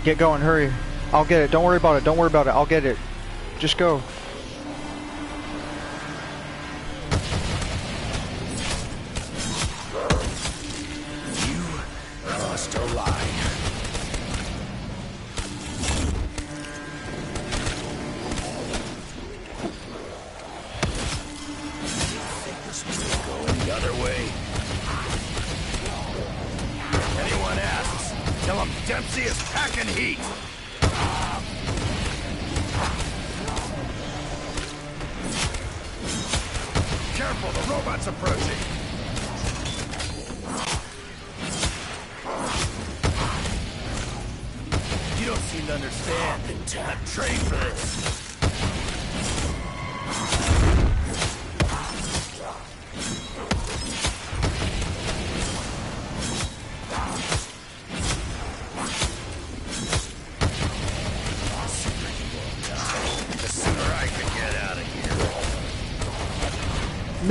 Get going. Hurry. I'll get it. Don't worry about it. Don't worry about it. I'll get it. Just go.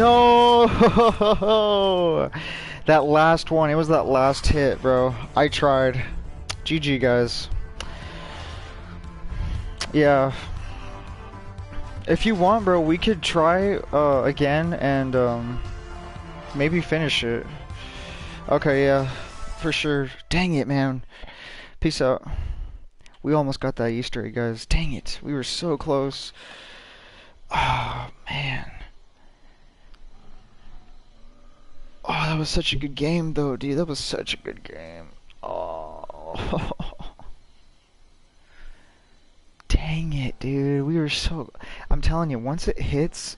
No! that last one. It was that last hit, bro. I tried. GG, guys. Yeah. If you want, bro, we could try uh, again and um, maybe finish it. Okay, yeah, for sure. Dang it, man. Peace out. We almost got that Easter egg, guys. Dang it. We were so close. Oh, man. Oh, that was such a good game, though, dude. That was such a good game. Oh. Dang it, dude. We were so. I'm telling you, once it hits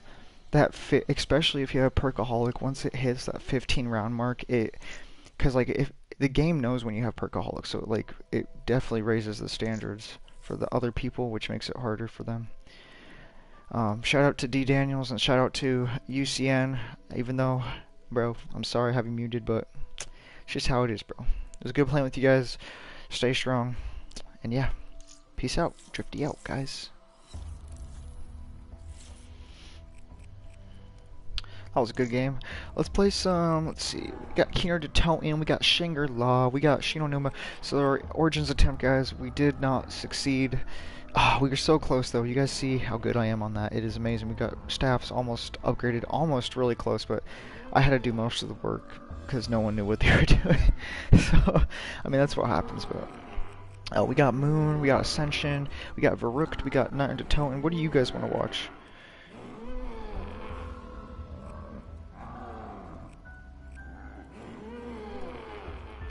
that fit, especially if you have Perkaholic, once it hits that 15 round mark, it. Because, like, if. The game knows when you have Perkaholic, so, like, it definitely raises the standards for the other people, which makes it harder for them. Um, shout out to D Daniels and shout out to UCN, even though bro. I'm sorry I have you muted, but it's just how it is, bro. It was good playing with you guys. Stay strong. And yeah, peace out. Drifty out, guys. That was a good game. Let's play some, let's see. We got Kino der Toten, we got Shangri-La, we got Shi No Numa. So our Origins attempt, guys, we did not succeed. Ah, we were so close though. You guys see how good I am on that. It is amazing. We got staffs almost upgraded, almost really close, but I had to do most of the work because no one knew what they were doing. so, I mean, that's what happens, but... Uh, we got Moon, we got Ascension, we got Verrückt, we got Nacht der Untoten. What do you guys want to watch?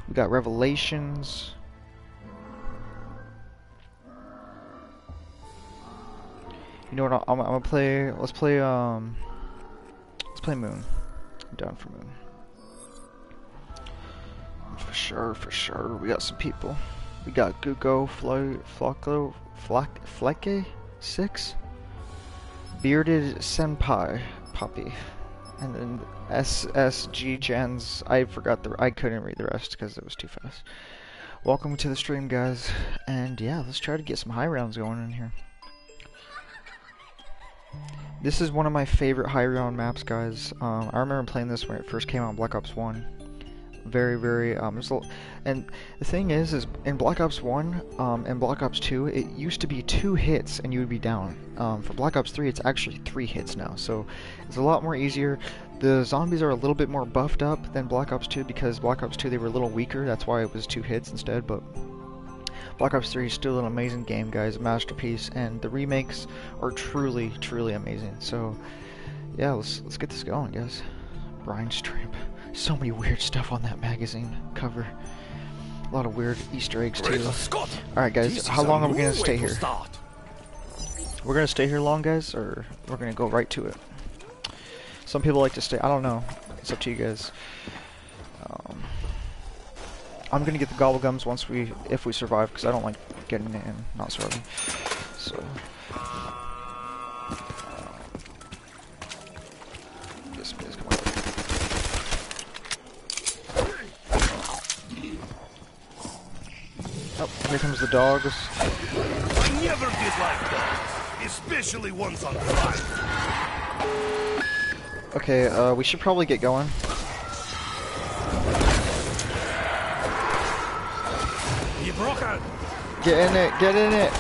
We got Revelations. You know what? I'm, I'm gonna play. Let's play. Um. Let's play Moon. Down for Moon. For sure, for sure. We got some people. We got Gugo, Flo, Flocko, Flack, Flecke, six. Bearded Senpai, Puppy, and then SSG Gens. I forgot the. I couldn't read the rest because it was too fast. Welcome to the stream, guys, and yeah, let's try to get some high rounds going in here. This is one of my favorite high round maps, guys. Um, I remember playing this when it first came out Black Ops 1. Very, very, um, and the thing is, is in Black Ops 1 um, and Black Ops 2, it used to be two hits and you would be down. Um, for Black Ops 3, it's actually three hits now, so it's a lot more easier. The zombies are a little bit more buffed up than Black Ops 2 because Black Ops 2 they were a little weaker, that's why it was two hits instead, but Black Ops 3 is still an amazing game, guys, a masterpiece, and the remakes are truly, truly amazing. So, yeah, let's let's get this going, guys. Brian's Tramp. So many weird stuff on that magazine cover. A lot of weird Easter eggs too. Alright guys, how long are we gonna stay here? We're gonna stay here long guys, or we're gonna go right to it? Some people like to stay, I don't know. It's up to you guys. Um, I'm gonna get the gobble gums once we, if we survive, because I don't like getting in and not surviving. So. This guys come on. Oh, here comes the dogs. I never did like dogs, especially ones on fire. Okay, uh, we should probably get going. Get in it, get in it.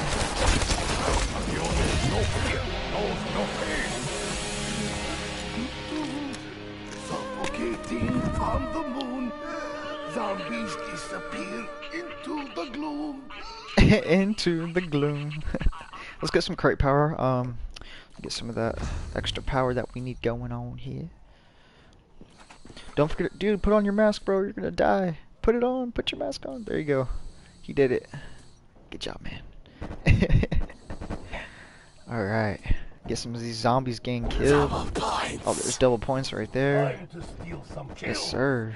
Suffocating the moon, zombies disappear into the gloom. into the gloom. Let's get some crate power. Um, get some of that extra power that we need going on here. Don't forget, dude, put on your mask, bro. You're gonna die. Put it on. Put your mask on. There you go. He did it. Good job, man. Alright. Get some of these zombies getting killed. Oh, there's double points right there. Yes, sir.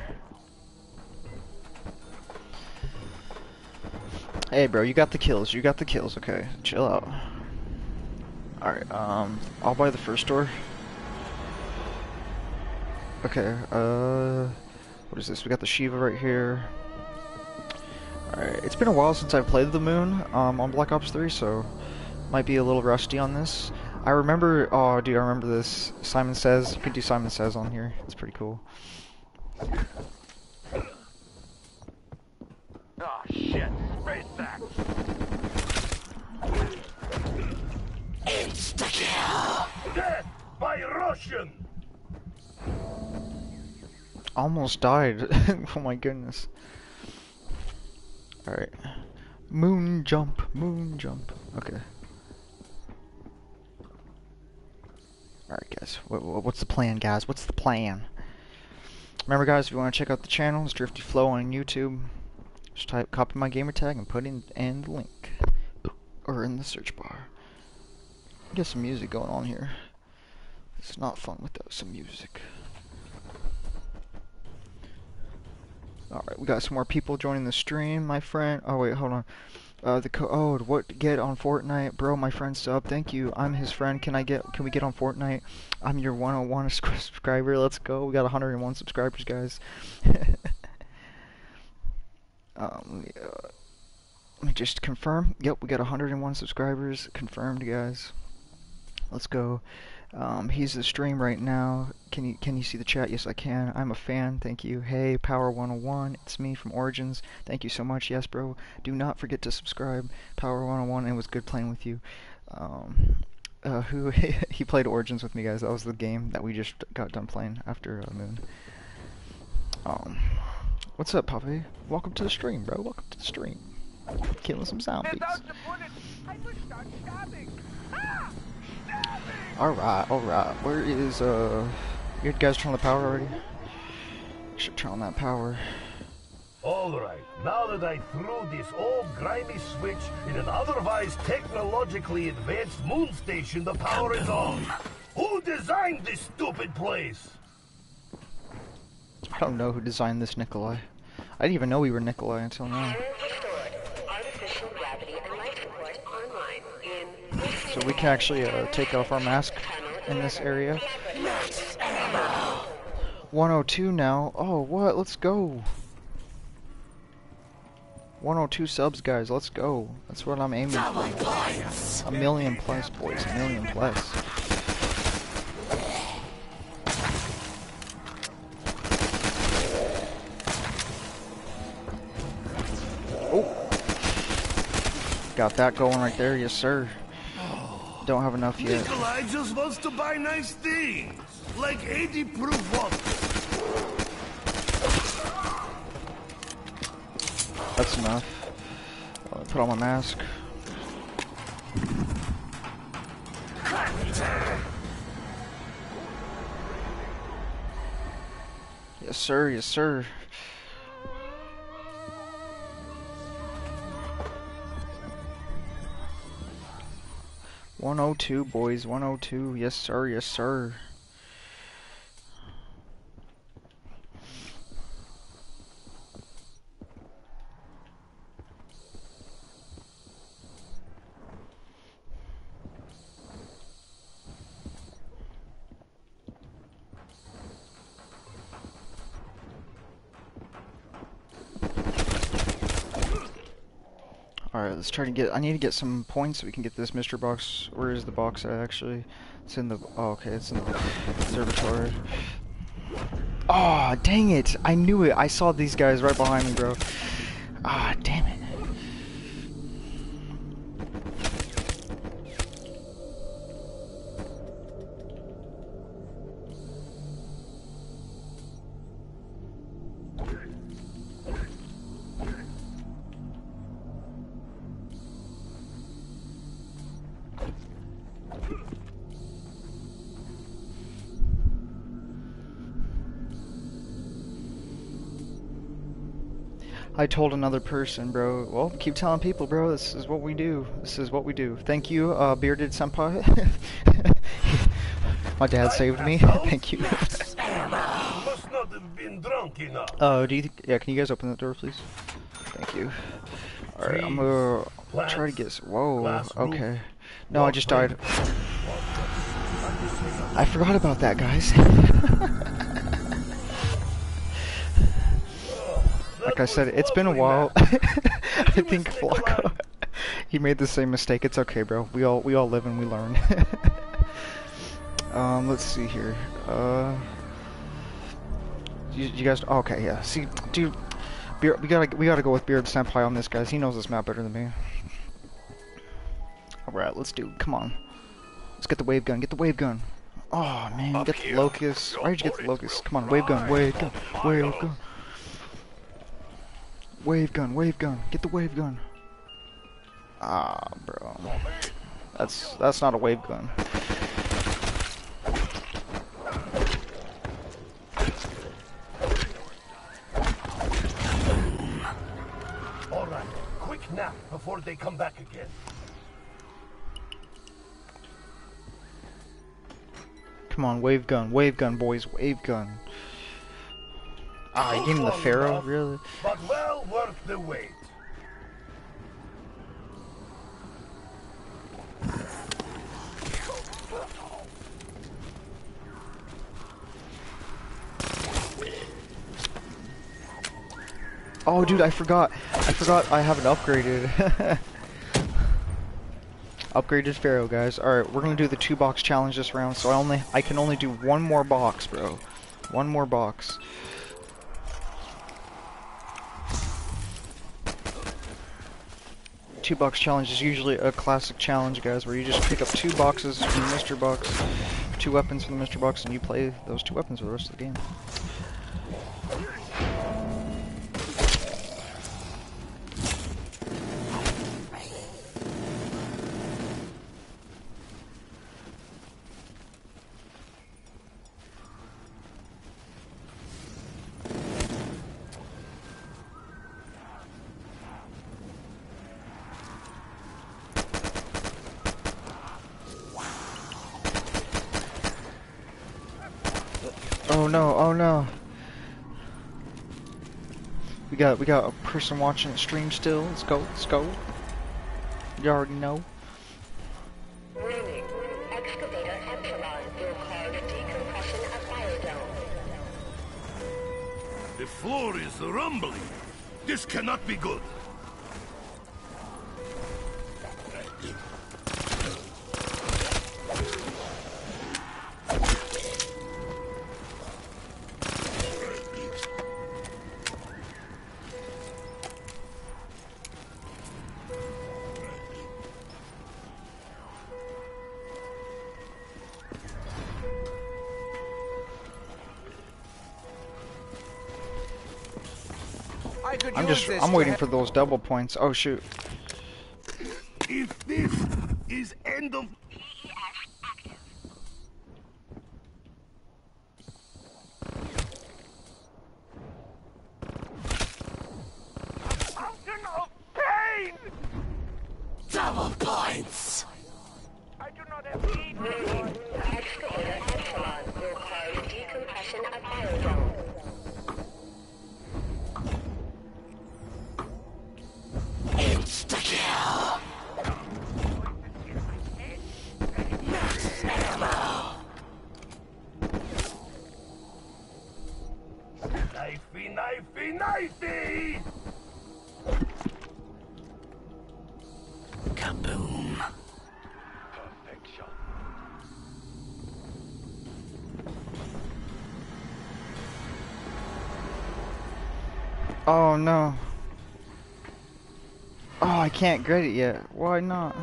Hey, bro, you got the kills. You got the kills, okay? Chill out. Alright, um, I'll buy the first door. Okay, uh, what is this? We got the Sheiva right here. Alright, it's been a while since I've played the Moon um, on Black Ops 3, so might be a little rusty on this. I remember, oh dude, I remember this. Simon Says, you can do Simon Says on here. It's pretty cool. Oh shit, space back. Insta-kill! Death by Russian! Almost died. oh my goodness. Alright. Moon jump, moon jump. Okay. Alright guys, what, what's the plan guys? What's the plan? Remember guys, if you want to check out the channel, it's DriftyFlo on YouTube. Just type, copy my gamer tag and put in, in the link. Or in the search bar. Get some music going on here. It's not fun without some music. Alright, we got some more people joining the stream, my friend. Oh, wait, hold on. Uh, the code, what get on Fortnite? Bro, my friend sub, thank you. I'm his friend. Can I get, can we get on Fortnite? I'm your 101 subscriber. Let's go. We got 101 subscribers, guys. um, uh, let me just confirm. Yep, we got 101 subscribers. Confirmed, guys. Let's go. Um, he's the stream right now. Can you can you see the chat? Yes, I can. I'm a fan. Thank you. Hey, Power 101. It's me from Origins. Thank you so much. Yes, bro. Do not forget to subscribe. Power 101. It was good playing with you. Um, uh, who he played Origins with me, guys. That was the game that we just got done playing after uh, Moon. Um, what's up, Puppy? Welcome to the stream, bro. Welcome to the stream. Killing some zombies. Alright, alright. Where is, uh... You guys turn on the power already? Should turn on that power. Alright, now that I threw this old grimy switch in an otherwise technologically advanced moon station, the power is on. Who designed this stupid place? I don't know who designed this Nikolai. I didn't even know we were Nikolai until now. Artificial gravity and light support online in So we can actually uh, take off our mask in this area. 102 now. Oh, what? Let's go. 102 subs, guys. Let's go. That's what I'm aiming for. A million plus, boys. A million plus. Oh. Got that going right there. Yes, sir. Don't have enough yet. Nikolai just wants to buy nice things, like 80 proof vodka. That's enough. Uh, put on my mask. Yes, sir. Yes, sir. One oh two, boys. One oh two. Yes, sir. Yes, sir. Alright, let's try to get. I need to get some points so we can get this mystery Box. Where is the box actually? It's in the. Oh, okay, it's in the observatory. Oh, ah, dang it! I knew it! I saw these guys right behind me, bro. Told another person, bro. Well, keep telling people, bro. This is what we do. This is what we do. Thank you, uh, bearded senpai. My dad saved me. Thank you. Oh, do you? Think, yeah, can you guys open that door, please? Thank you. All right, I'm gonna try to get. Whoa. Okay. No, I just died. I forgot about that, guys. like I said, it's been a while. I think Flocko, he made the same mistake. It's okay, bro. We all we all live and we learn. um, let's see here. Uh, you, you guys? Okay, yeah. See, dude, Beard, we gotta we gotta go with Beard Senpai on this, guys. He knows this map better than me. All right, let's do. Come on, let's get the wave gun. Get the wave gun. Oh man, get the locust. Why did you get the locust? Come on, wave gun, wave gun, wave gun. Wave gun, wave gun. Get the wave gun. Ah, bro. That's that's not a wave gun. Alright, quick nap before they come back again. Come on, wave gun, wave gun, boys, wave gun. Ah, you gave him the Pharo, really? The wait. Oh, dude, I forgot. I forgot I haven't upgraded. Upgraded Pharo, guys. Alright, we're gonna do the two box challenge this round, so I only I can only do one more box, bro. One more box. Two box challenge is usually a classic challenge, guys, where you just pick up two boxes from the mystery box, two weapons from the mystery box, and you play those two weapons for the rest of the game. Got we got a person watching the stream still. Let's go, let's go. You already know. Warning. Excavator Epsilon will cause decompression of biodome. The floor is rumbling. This cannot be good. I'm just I'm waiting for those double points. Oh shoot. If this is end of no. Oh, I can't get it yet. Why not?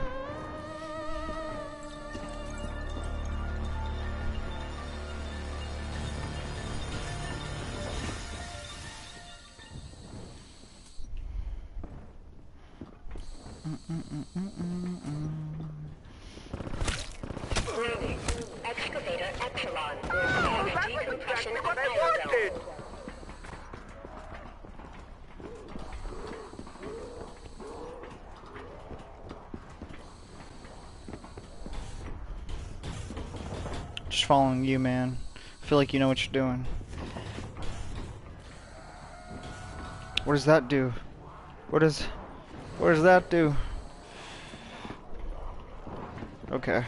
You, man. I feel like you know what you're doing. What does that do? What does what does that do? Okay.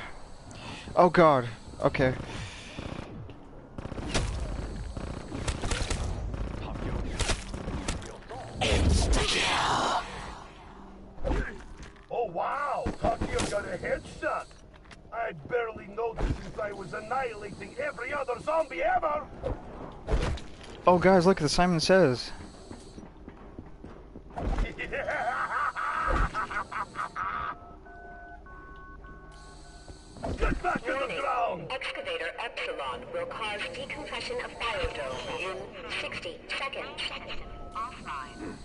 Oh god. Okay. Insta kill. Oh wow, Takeo got a headshot. I barely noticed since I was annihilating every other zombie ever. Oh guys, look, at the Simon Says. Get back to the ground. Excavator Epsilon will cause decompression of biodome in 60 seconds. Offline.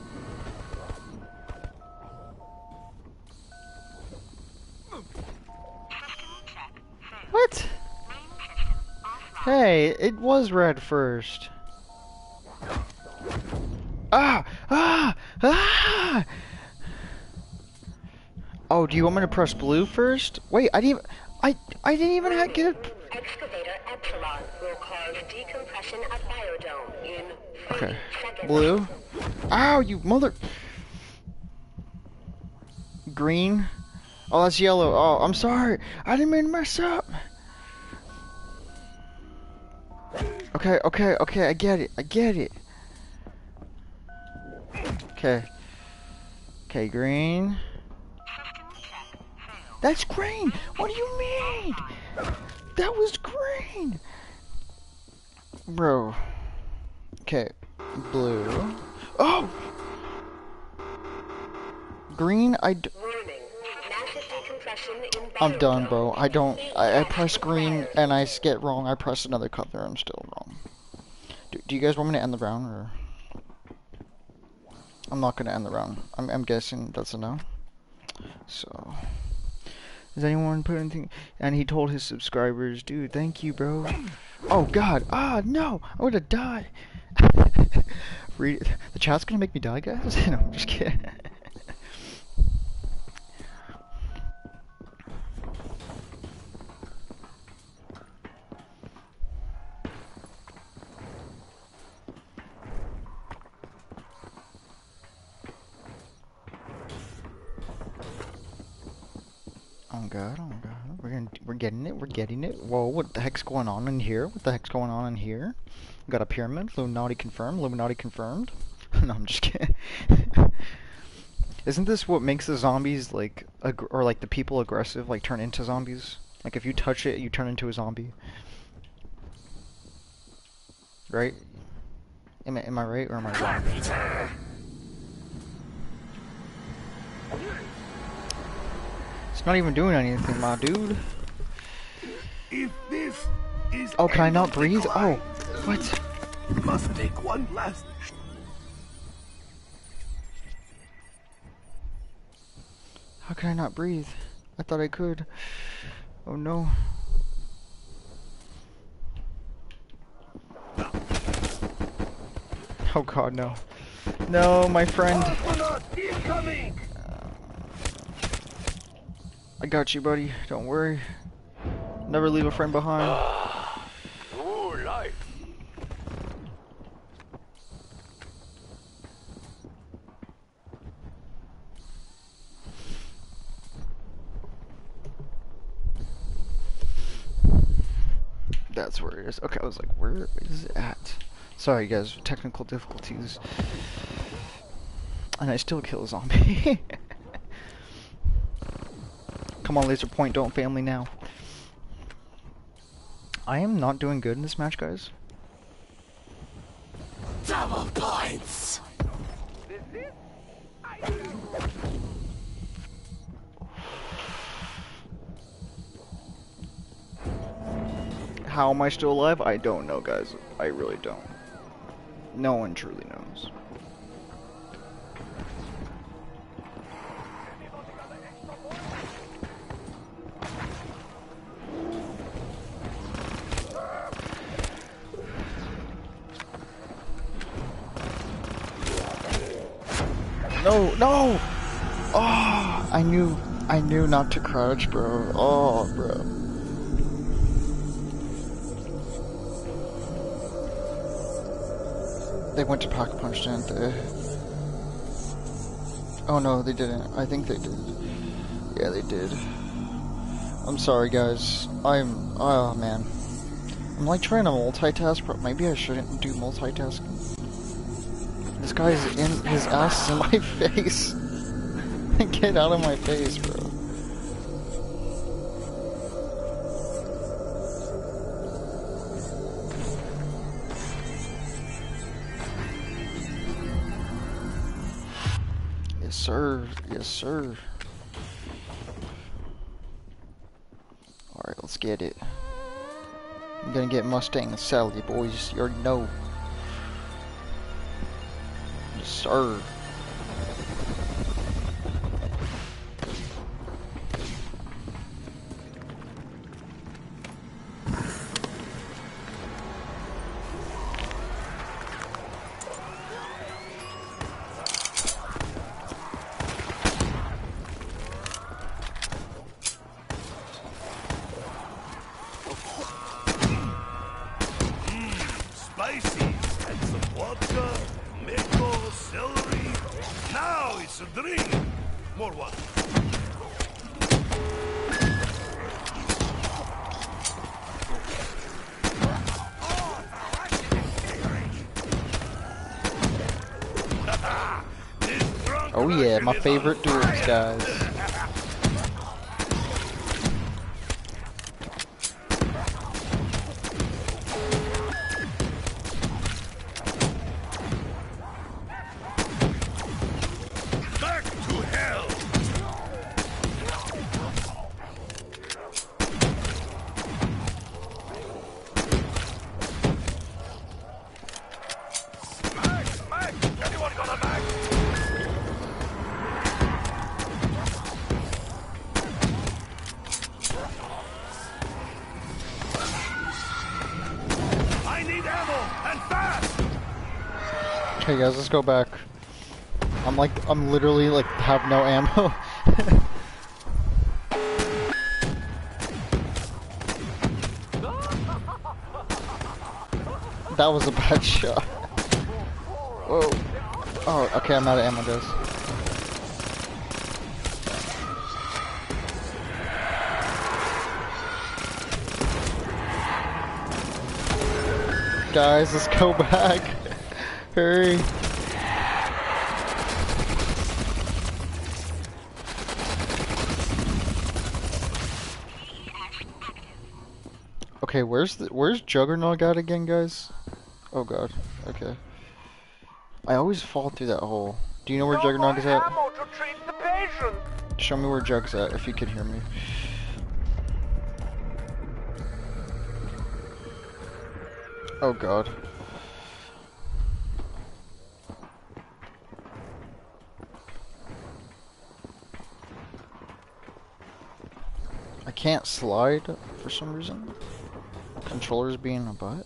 What? Hey, it was red first. Ah! Ah! Ah! Oh, do you want me to press blue first? Wait, I didn't even, I, I didn't even ha- get it. Excavator Epsilon will cause decompression of biodome in Okay. seconds. Blue. Ow, you mother. Green. Oh, that's yellow. Oh, I'm sorry. I didn't mean to mess up. Okay, okay, okay. I get it. I get it. Okay. Okay, green. That's green. What do you mean? That was green. Bro. Okay. Blue. Oh! Green, I d- Warning. Massive decompression in I'm done, bro. I don't. I, I press green and I get wrong. I press another color. I'm still wrong. Do, do you guys want me to end the round or? I'm not gonna end the round. I'm, I'm guessing that's a no. Does anyone put anything? And he told his subscribers, dude, thank you, bro. Oh God, ah no, I would have died. Read the chat's gonna make me die, guys. no, I'm just kidding. god, oh god. We're gonna, we're getting it, we're getting it. Whoa, what the heck's going on in here? What the heck's going on in here? We got a pyramid, Illuminati confirmed, Illuminati confirmed. no, I'm just kidding. Isn't this what makes the zombies, like, or like the people aggressive, like turn into zombies? Like if you touch it, you turn into a zombie. Right? Am I, am I right or am I wrong? It's not even doing anything, my dude. If this is Oh, can I not breathe? Oh, what? Must take one last. How can I not breathe? I thought I could. Oh no. Oh god, no. No, my friend. I got you, buddy. Don't worry. Never leave a friend behind. That's where it is. Okay, I was like, where is it at? Sorry, guys. Technical difficulties. And I still kill a zombie. Come on, laser point, don't family now. I am not doing good in this match, guys. Double points. How am I still alive? I don't know, guys. I really don't. No one truly knows. No, no! Oh, I knew, I knew not to crouch, bro. Oh, bro. They went to Pack a Punch, didn't they? Oh no, they didn't. I think they did. Yeah, they did. I'm sorry, guys. I'm. Oh man. I'm like trying to multitask, but maybe I shouldn't do multitasking. This guy's in. His ass in my face. Get out of my face, bro. Yes, sir. Yes, sir. Alright, let's get it. I'm gonna get Mustang and Sally, boys. You already know. Sir. Oh yeah, my favorite duels, guys. go back. I'm like, I'm literally like, have no ammo. that was a bad shot. Whoa. Oh, okay, I'm out of ammo, guys. Guys, let's go back. Hurry. Okay, where's the where's Juggernaut at again, guys? Oh god. Okay. I always fall through that hole. Do you know where Juggernaut is at? Show me where Jug's at, if you can hear me. Oh god. I can't slide for some reason. Controller's being a butt.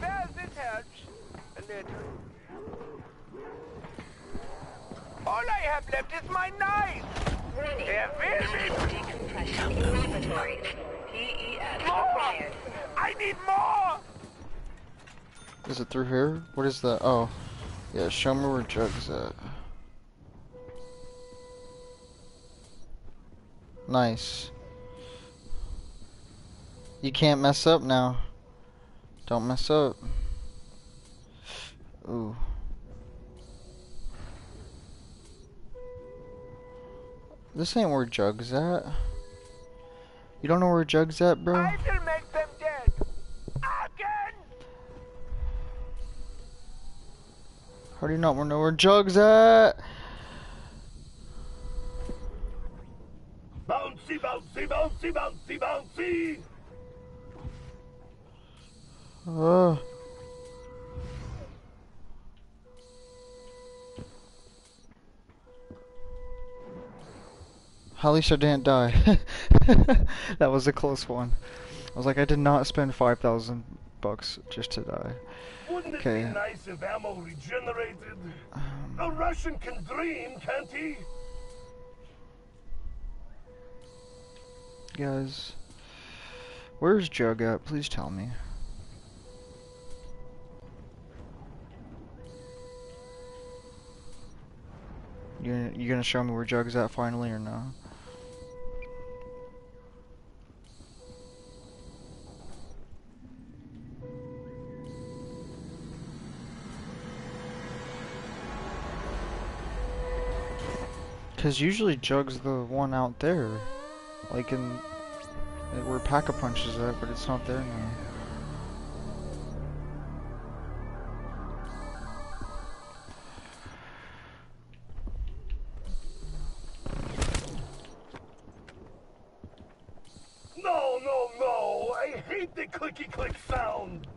Well, this helps. A little. All I have left is my knife. Warning. There will be Decompression in laboratories. PES required. I need more. Is it through here? What is that? Oh. Yeah, show me where Jug's at. Uh. Nice. You can't mess up now. Don't mess up. Ooh. This ain't where Jug's at. You don't know where Jug's at, bro? How do you not know where Jug's at? Bouncy, bouncy, bouncy, bouncy, bouncy! Uh. At least I didn't die. that was a close one. I was like, I did not spend 5,000 bucks just to die. Wouldn't it be nice if ammo regenerated? Um. A Russian can dream, can't he? Guys, where's Jug at? Please tell me. You you gonna show me where Jug's at finally or no? Cause usually Jug's the one out there, like in where Pack a Punch is at, but it's not there now. No, no, no! I hate the clicky click sound!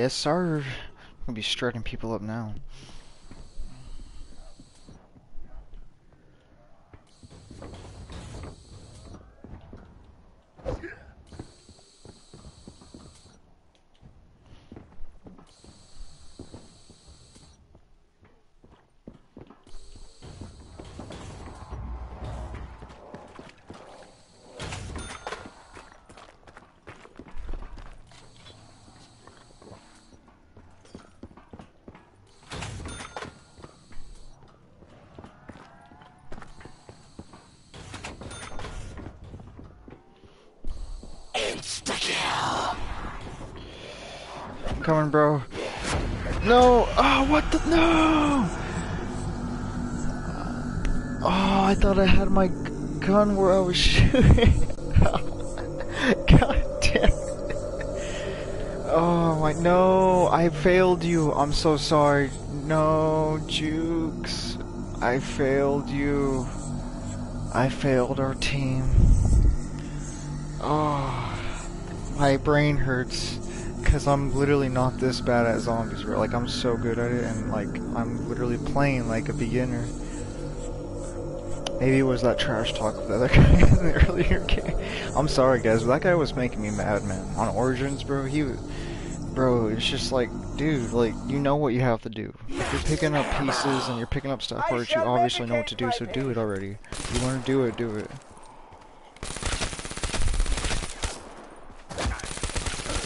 Yes, sir. I'm gonna be strutting people up now. Insta-kill. I'm coming, bro. No! Oh, what the? No! Oh, I thought I had my g- gun where I was shooting. God damn. Oh my, no, I failed you. I'm so sorry. No, Jukes. I failed you. I failed our team. Oh, my brain hurts. Cause I'm literally not this bad at zombies, bro. Like I'm so good at it, and like I'm literally playing like a beginner. Maybe it was that trash talk of the other guy in the earlier game. I'm sorry, guys, but that guy was making me mad, man. On Origins, bro, he was Bro, it's just like, dude, like, you know what you have to do. If you're picking up pieces and you're picking up stuff parts, you obviously know what to do, so do it already. If you want to do it, do it.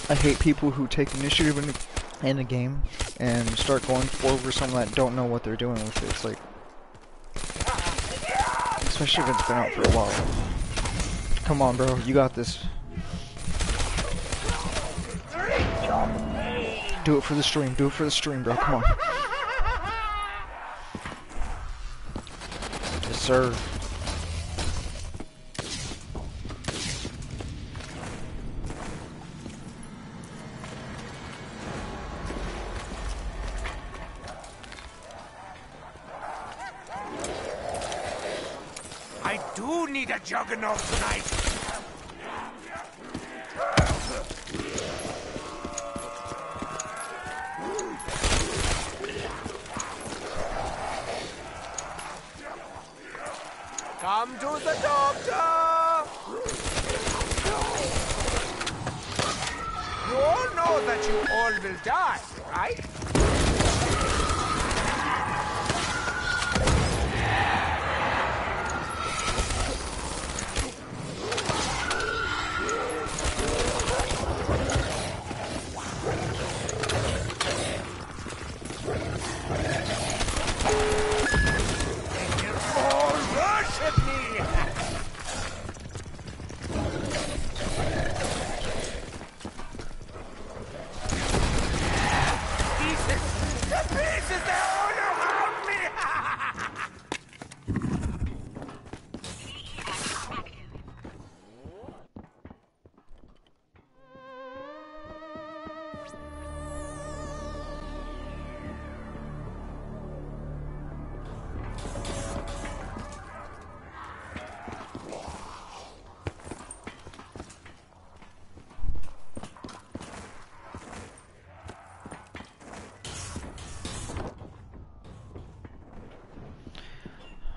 I hate people who take initiative in the, in the game and start going forward with something that don't know what they're doing with it. It's like, especially if it's been out for a while. Come on, bro, you got this. Do it for the stream. Do it for the stream, bro. Come on. Yes, sir. Juggernaut tonight.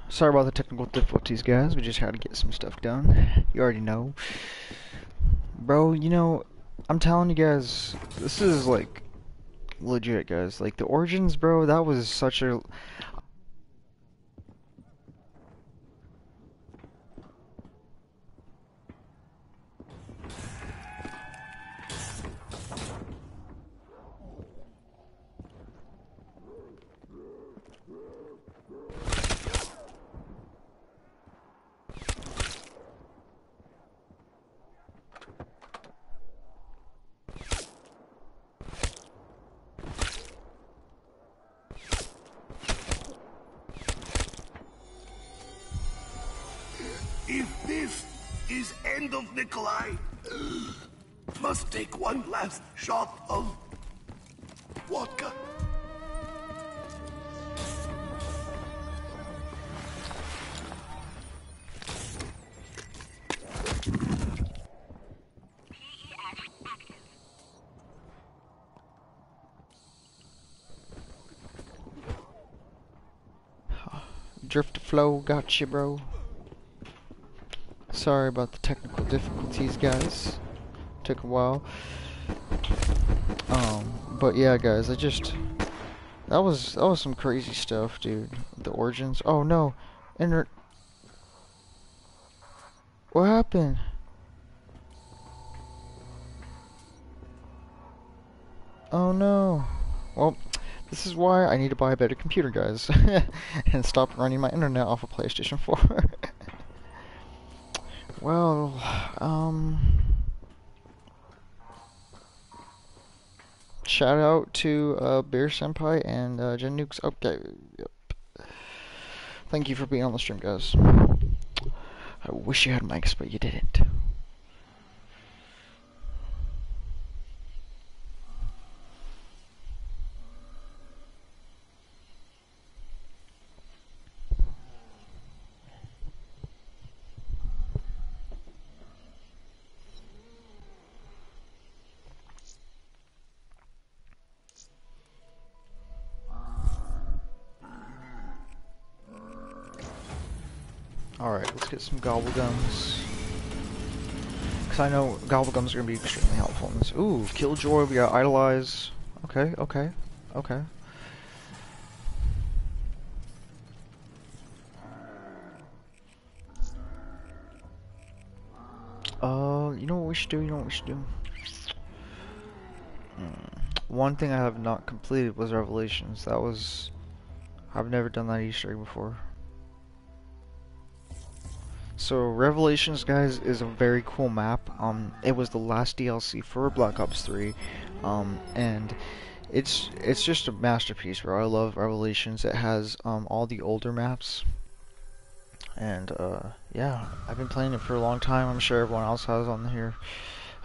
Sorry about the technical difficulties, guys. We just had to get some stuff done. You already know. Bro, you know, I'm telling you guys, this is like legit, guys. Like the Origins, bro, that was such a flow. Got you, bro. Sorry about the technical difficulties, guys. Took a while. Um, but yeah, guys, I just that was that was some crazy stuff, dude. The origins. Oh no, inter. What happened? Is why I need to buy a better computer, guys, and stop running my internet off of PlayStation 4. well, um, shout out to uh, Beer Senpai and uh, Gen Nukes. Okay, yep. Thank you for being on the stream, guys. I wish you had mics, but you didn't. Alright, let's get some gobble gums. So I know gobble gums are gonna be extremely helpful in this. Ooh, Killjoy, we got Idle Eyes. Okay, okay, okay. Uh, you know what we should do? You know what we should do? Hmm. One thing I have not completed was Revelations. That was... I've never done that Easter egg before. So Revelations, guys, is a very cool map. Um, it was the last DLC for Black Ops 3, um, and it's it's just a masterpiece, bro. I love Revelations. It has um all the older maps, and uh, yeah, I've been playing it for a long time. I'm sure everyone else has on here.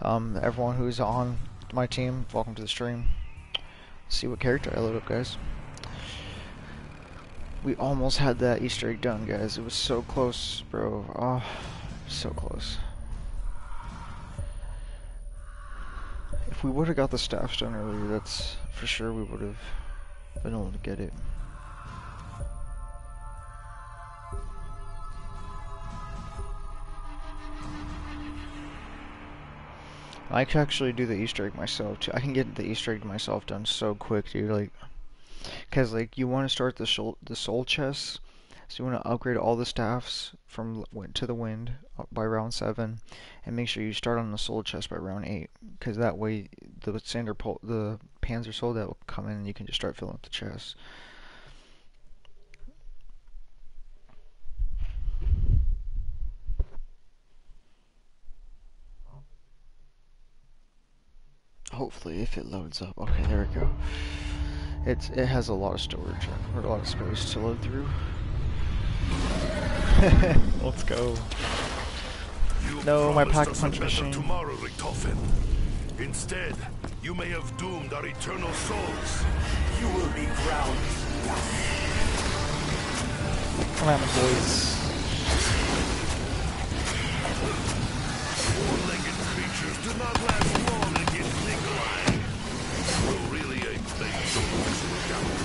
Um, everyone who's on my team, welcome to the stream. Let's see what character I load up, guys. We almost had that Easter egg done, guys. It was so close, bro. Oh, so close. If we would have got the staff stone earlier, that's for sure we would have been able to get it. I can actually do the Easter egg myself too. I can get the Easter egg myself done so quick, dude. Like, cause like you want to start the soul the soul chests, so you want to upgrade all the staffs from to the wind uh, by round seven, and make sure you start on the soul chest by round eight, cause that way the sander pol the Panzer soul that will come in, and you can just start filling up the chests. Hopefully, if it loads up. Okay, there we go. It's it has a lot of storage or a lot of space to load through. Let's go. You No, my pack punch machine. Tomorrow, Richtofen. Instead, you may have doomed our eternal souls. You will be ground. Come on, boys. Four-legged creatures do not last long so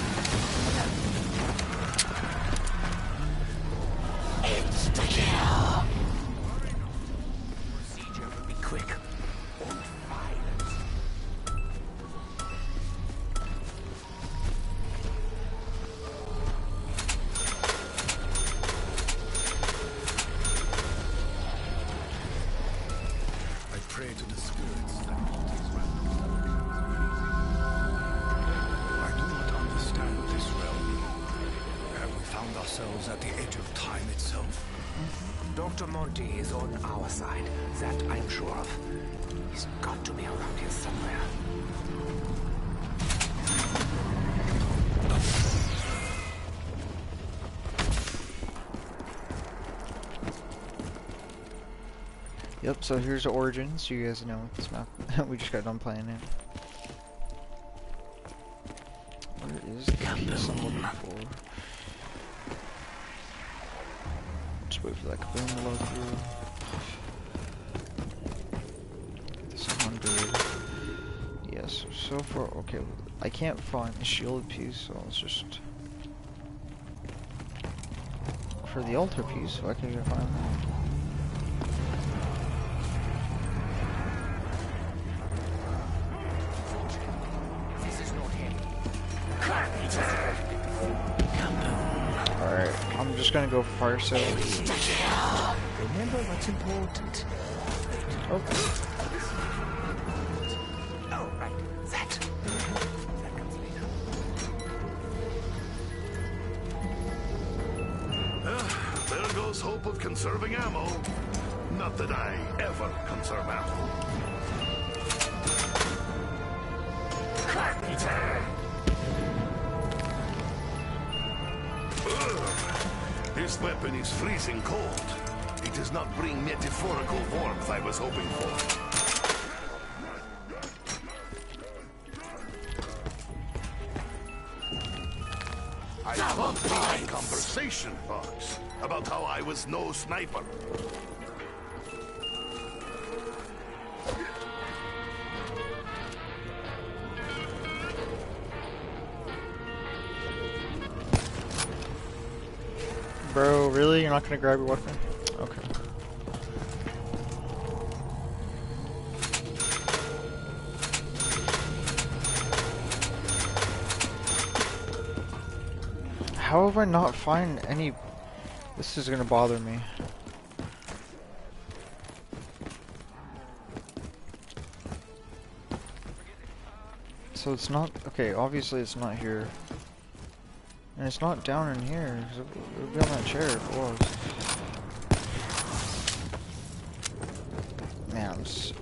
So here's the origins. You guys know this map. we just got done playing it. Where is the piece I'm looking for? Just wait for that kaboom to load through. This 100. Yes, so far, okay. I can't find the shielded piece, so let's just... For the altar piece, so I can find that. Just gonna go fire sale. Remember what's important. Oh, This weapon is freezing cold. It does not bring metaphorical warmth I was hoping for. I a conversation box about how I was no sniper. not gonna grab your weapon? Okay. How have I not find any... This is gonna bother me. So it's not... Okay, obviously it's not here. And it's not down in here. It'll be on that chair if it was.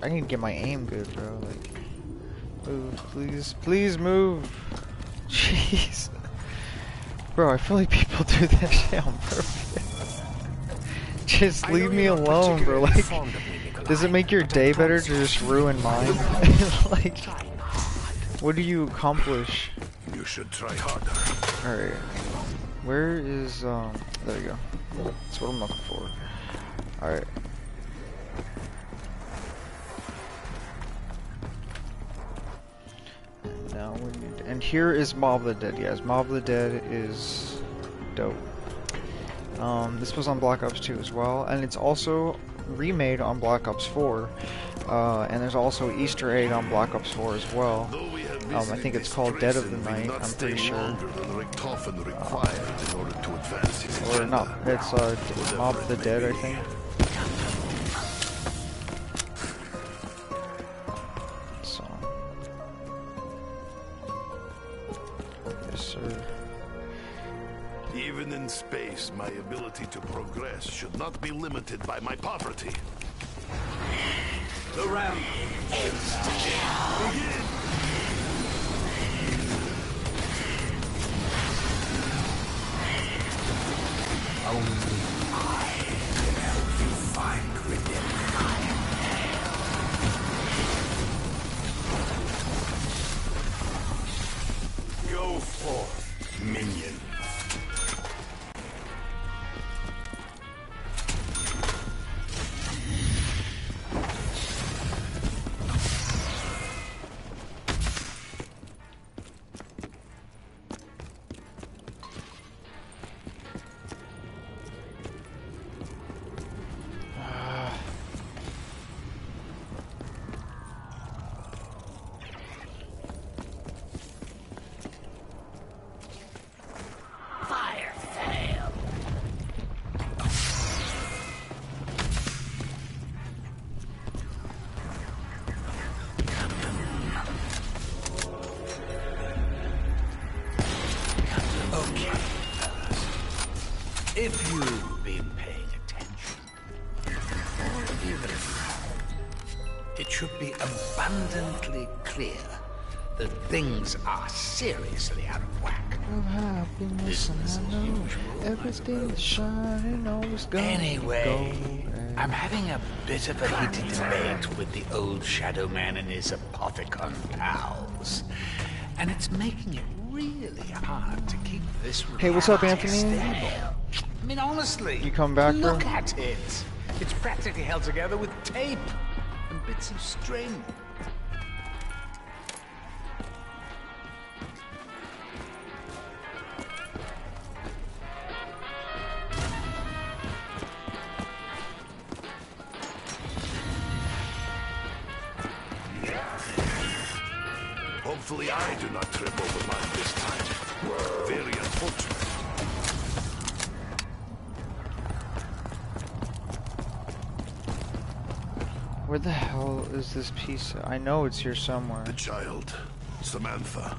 I need to get my aim good, bro. Like, move, please, please move. Jeez. Bro, I feel like people do that shit on purpose. just leave me alone, bro. Like, does it make your day better to just ruin mine? like, what do you accomplish? You should try harder. Alright. Where is, um, there you go. That's what I'm looking for. Alright. Now we need, and here is Mob of the Dead, guys. Mob of the Dead is dope. Um, this was on Black Ops 2 as well, and it's also remade on Black Ops 4. Uh, and there's also Easter egg on Black Ops 4 as well. Um, I think it's called Dead of the Night, I'm pretty sure. Or not, it's uh, Mob of the Dead, I think. By my poverty. Things are seriously out of whack. happiness Business and I know usual, I everything's shining always gonna Anyway, I'm having a bit of a heated debate with the old Shadow Man and his Apothicon pals. And it's making it really hard to keep this Hey, what's up, Anthony? stable. I mean, honestly. You come back, bro? Look at it. It's practically held together with tape and bits of string. I know it's here somewhere. The child, Samantha.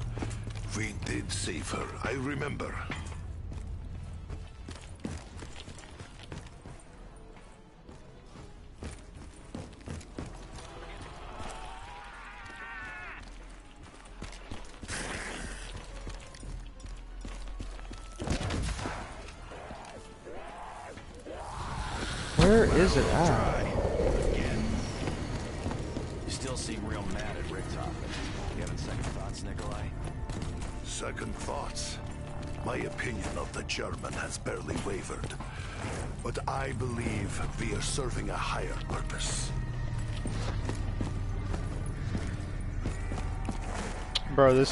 We did save her, I remember.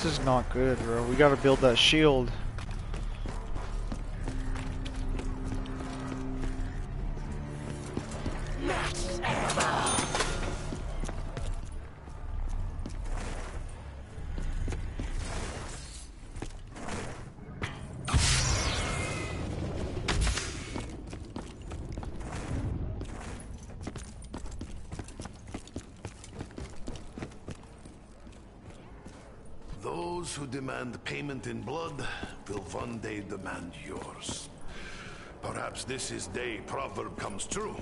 Is not good, bro. We gotta build that shield. Who demand payment in blood will one day demand yours. Perhaps this is day proverb comes true.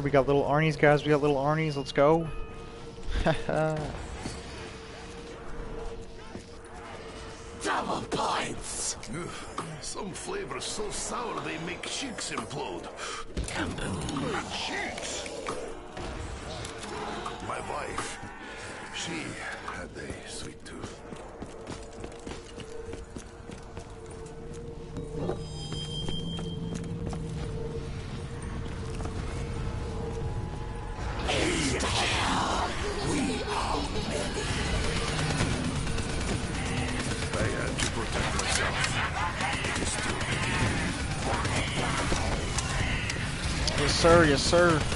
Yes. We got little Arnie's, guys. We got little Arnie's. Let's go. Double points! Some flavors so sour they make cheeks implode. Sir.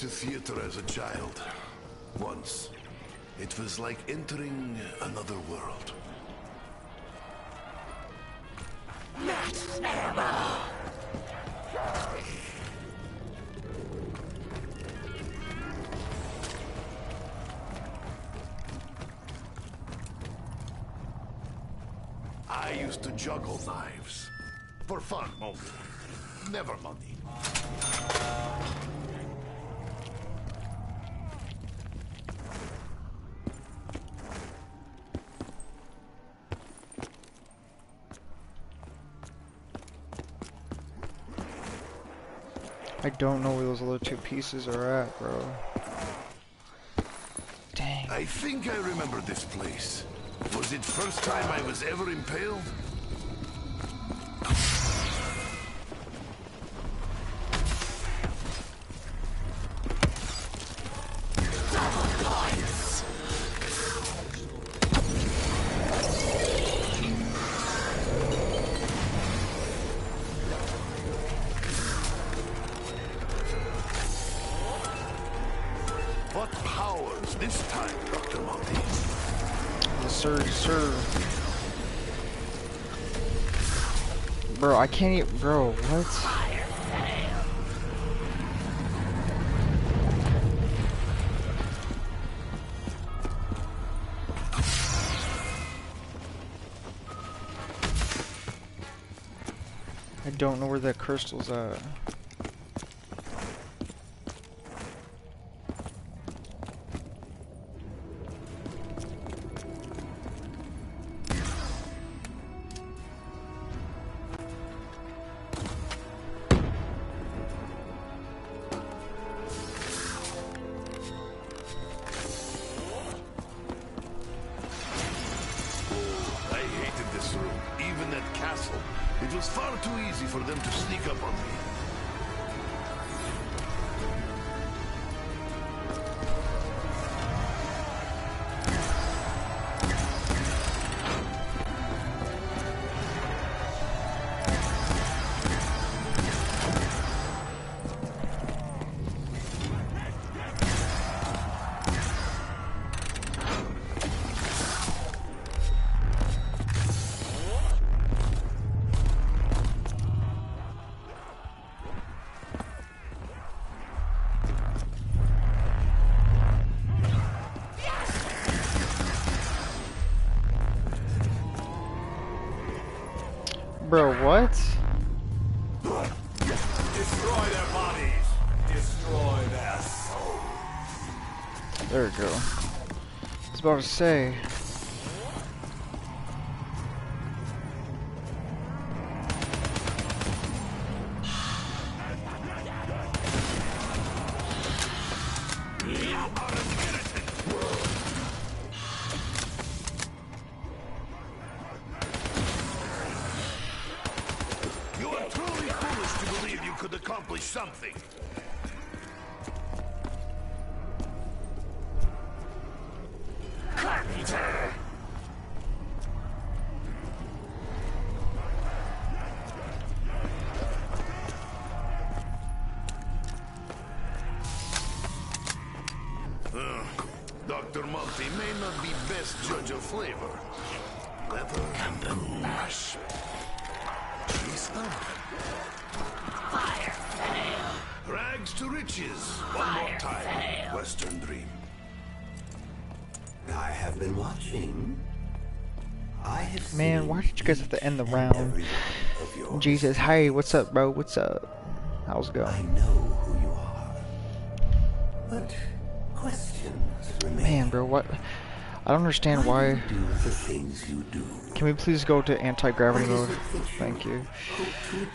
To theater as a child. Once. It was like entering another world. Don't know where those other two pieces are at, bro. Dang. I think I remember this place. Was it first time I was ever impaled? Don't know where that crystal's at. Castle. It was far too easy for them to sneak up on me. To say. The round? every one of yours. Jesus, hey, what's up, bro? What's up? How's it I going? know who you are. But questions remain. Man, bro, what? I don't understand why. do the things you do. Can we please go to anti-gravity mode? Thank you. Hope to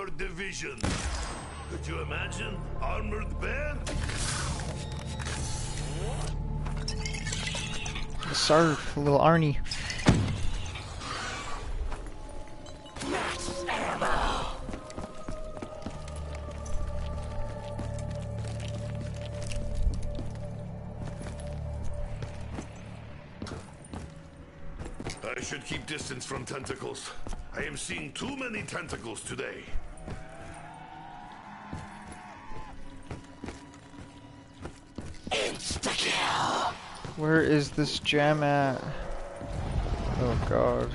armored division. Could you imagine? Armored bear? Surf, little Arnie. I should keep distance from tentacles. I am seeing too many tentacles today. Where is this gem at? Oh god.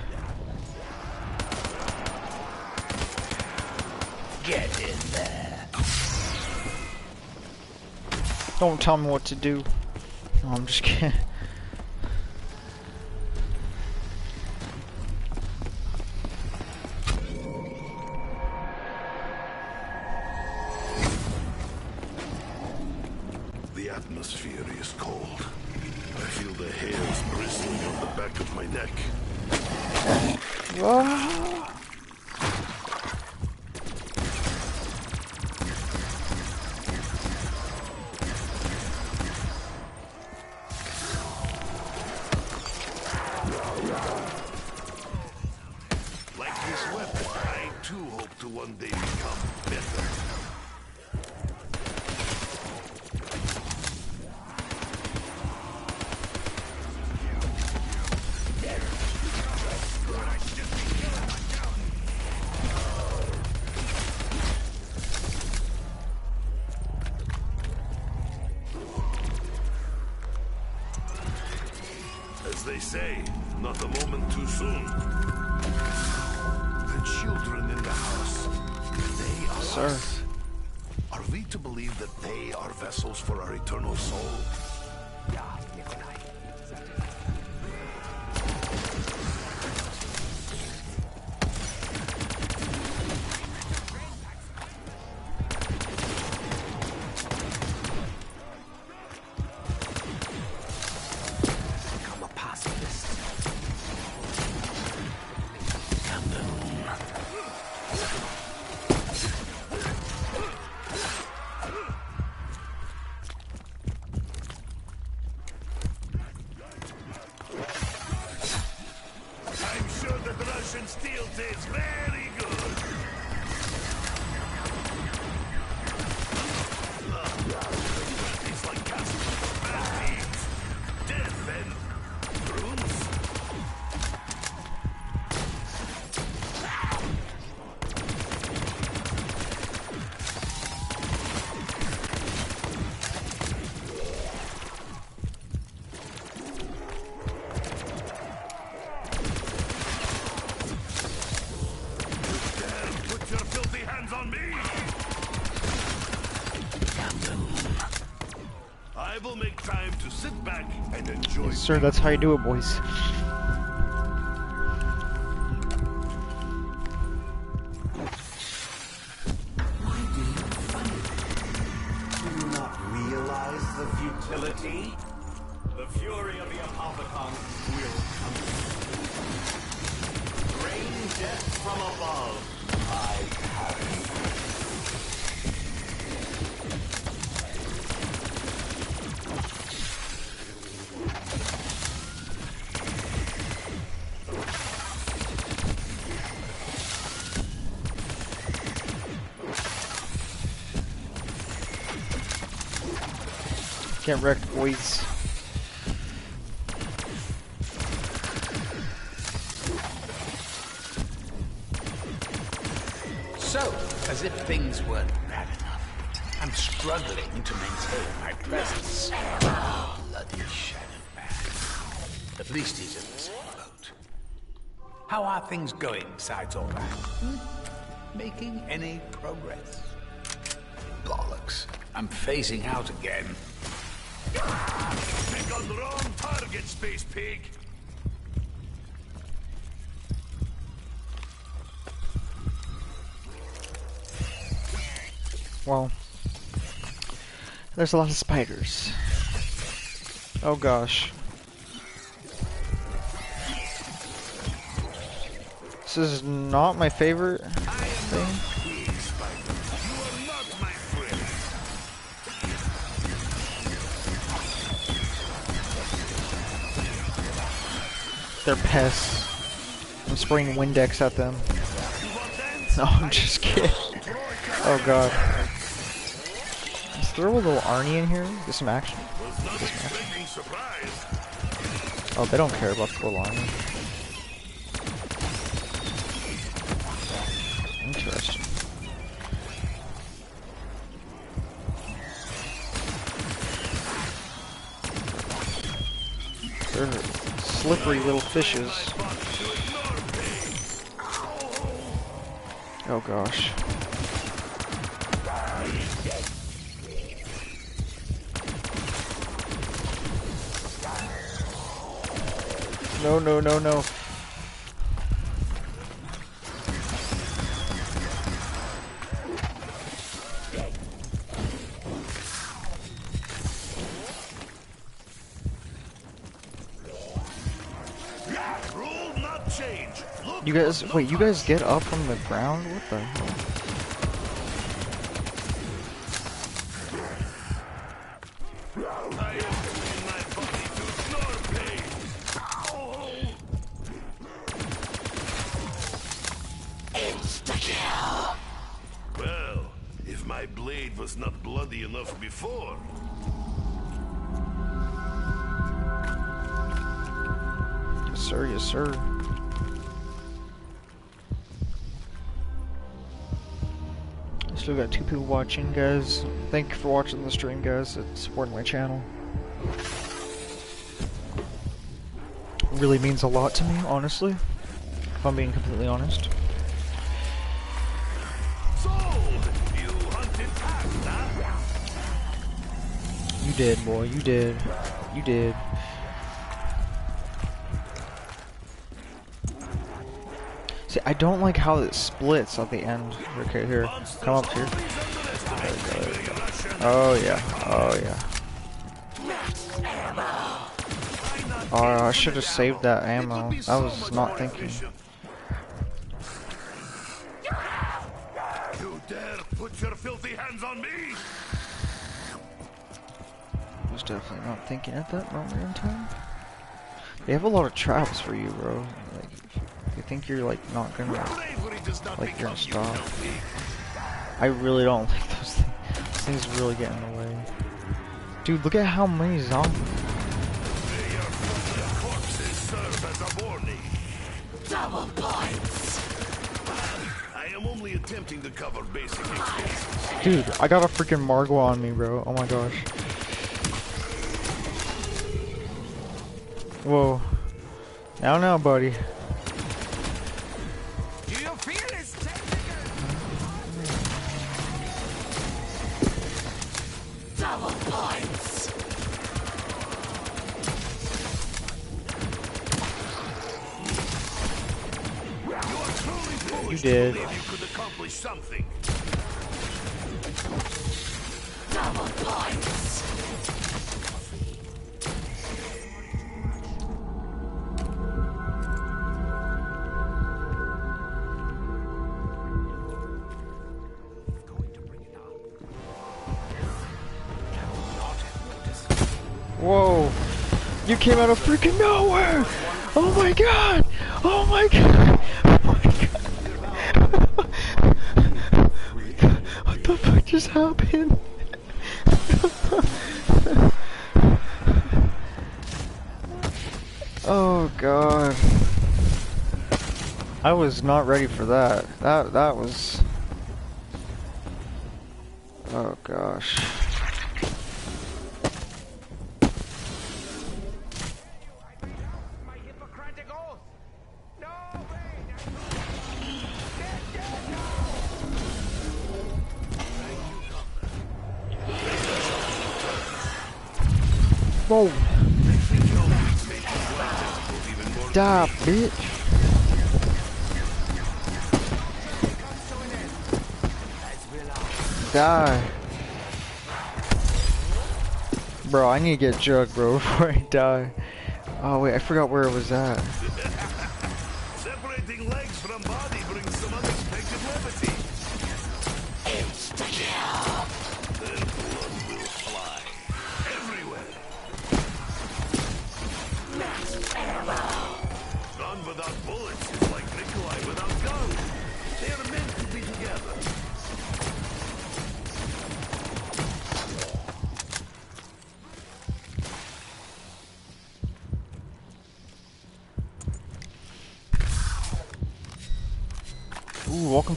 Get in there. Don't tell me what to do. No, I'm just kidding. That's how you do it, boys. So, as if things weren't bad enough, I'm struggling to maintain my presence. Bloody Shadow Man. At least he's in the same boat. How are things going besides all that? Hmm? Making any progress? Bollocks. I'm phasing out again. Pick on the wrong target, Space Pig! Well, there's a lot of spiders. Oh gosh. This is not my favorite thing. Spider, you are not my friend. They're pests. I'm spraying Windex at them. No, I'm just kidding. Oh god. Throw a little Arnie in here. Get some action. Not expecting surprise. Oh, they don't care about the little Arnie. Interesting. They're slippery little fishes. Oh gosh. No, no, no, no. Rule not change. Look You guys, wait, you guys get up from the ground? What the hell? Watching, guys. Thank you for watching the stream, guys. It's supporting my channel. really means a lot to me, honestly. If I'm being completely honest. You did, boy. You did. You did. See, I don't like how it splits at the end. Okay, here. Come up here. Oh, yeah. Oh, yeah. Oh, I should have saved that ammo. I was not thinking. You dare put your filthy hands on me? I was definitely not thinking at that moment in time. They have a lot of traps for you, bro. Like, you think you're like not gonna, Bravery does not like you're gonna stop. I really don't like things. Really get in the way. Dude, look at how many zombies. May your filthy corpses serve as a warning. Double points. I am only attempting to cover basic experience. Dude, I got a freaking Margwa on me, bro. Oh my gosh. Whoa. I don't know, buddy. Points. Whoa. You came out of freaking nowhere! Oh my god! Oh my god! Oh my god! What the fuck just happened? oh god. I was not ready for that. That that was Bro, I need to get jugged, bro, before I die. Oh, wait, I forgot where it was at.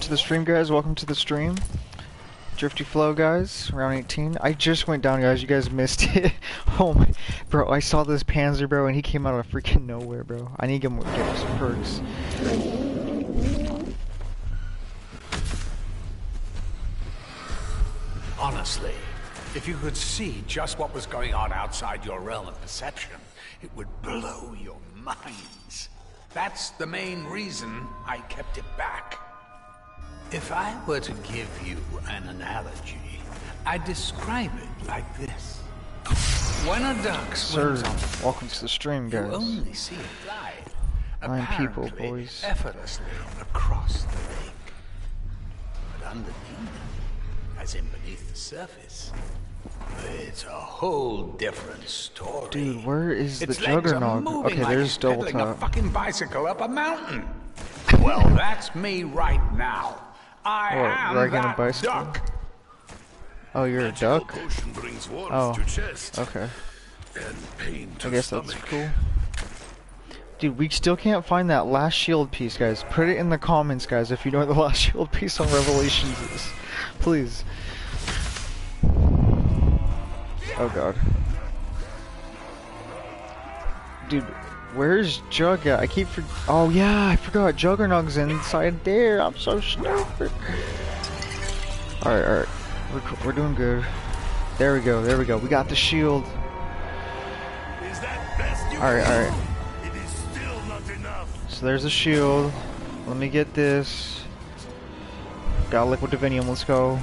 To the stream, guys. Welcome to the stream. DriftyFlo, guys. Round 18. I just went down, guys. You guys missed it. oh my. Bro, I saw this Panzer, bro, and he came out of freaking nowhere, bro. I need to get, get some perks. Honestly, if you could see just what was going on outside your realm of perception, it would blow your minds. That's the main reason I kept it back. If I were to give you an analogy, I'd describe it like this. When a duck Sir, swims on welcome to the stream, guys. you only see it glide. Nine people, boys. Effortlessly across the lake. But underneath, as in beneath the surface, it's a whole different story. Dude, where is the Its legs Juggernaut? Okay, like there's double pedaling a fucking bicycle up a mountain. well, that's me right now. I What, am riding a that bicycle? duck. Oh, you're a duck? potion brings warmth Oh, okay. and pain to I guess that's stomach. cool. Dude, we still can't find that last shield piece, guys. Put it in the comments, guys, if you know what the last shield piece on Revelations is. Please. Oh god. Dude, Where's Jug at? I keep for- Oh yeah, I forgot Juggernaut's inside there. I'm so stupid. Alright, alright. We're, we're doing good. There we go, there we go. We got the shield. Alright, alright. So there's a shield. Let me get this. Got liquid divinium, let's go.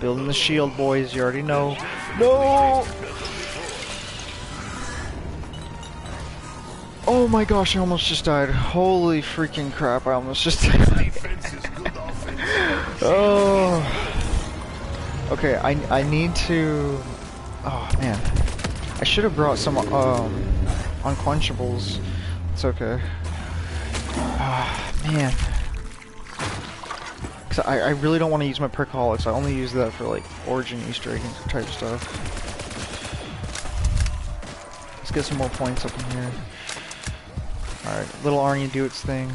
Building the shield, boys, you already know. No! Oh my gosh, I almost just died. Holy freaking crap, I almost just died. oh. Okay, I, I need to... Oh, man. I should have brought some, um, unquenchables. It's okay. Ah, man. Cause I, I really don't want to use my Perkaholics. I only use that for, like, origin Easter egg type stuff. Let's get some more points up in here. Alright, little Arnie do its thing.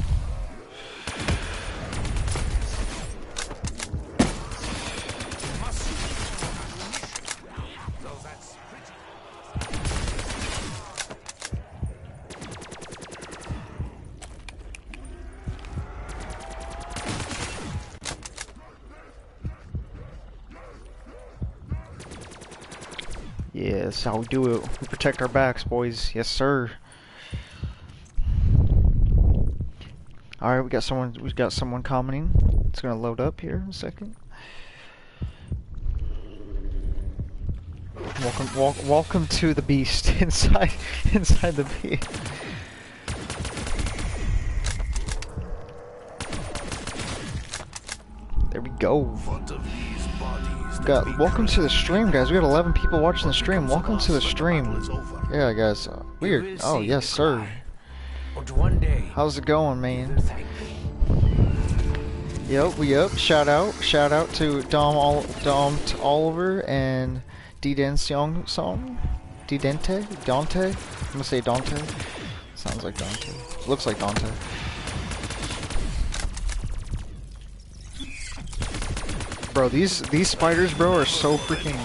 Yes, how we do it. We protect our backs, boys. Yes, sir. Alright, we got someone We've got someone commenting. It's gonna load up here in a second. Welcome wel welcome to the beast inside inside the beast. There we go. Got welcome to the stream, guys. We got 11 people watching the stream. Welcome to the stream. Yeah, guys. Uh, weird. Oh, yes, sir. One day, How's it going, man? Yep, we up. Shout out, shout out to Dom, Ol Dom Oliver and D Seong Song, D Dente, Dante. I'm gonna say Dante. Sounds like Dante. Looks like Dante. Bro, these these spiders, bro, are so freaking.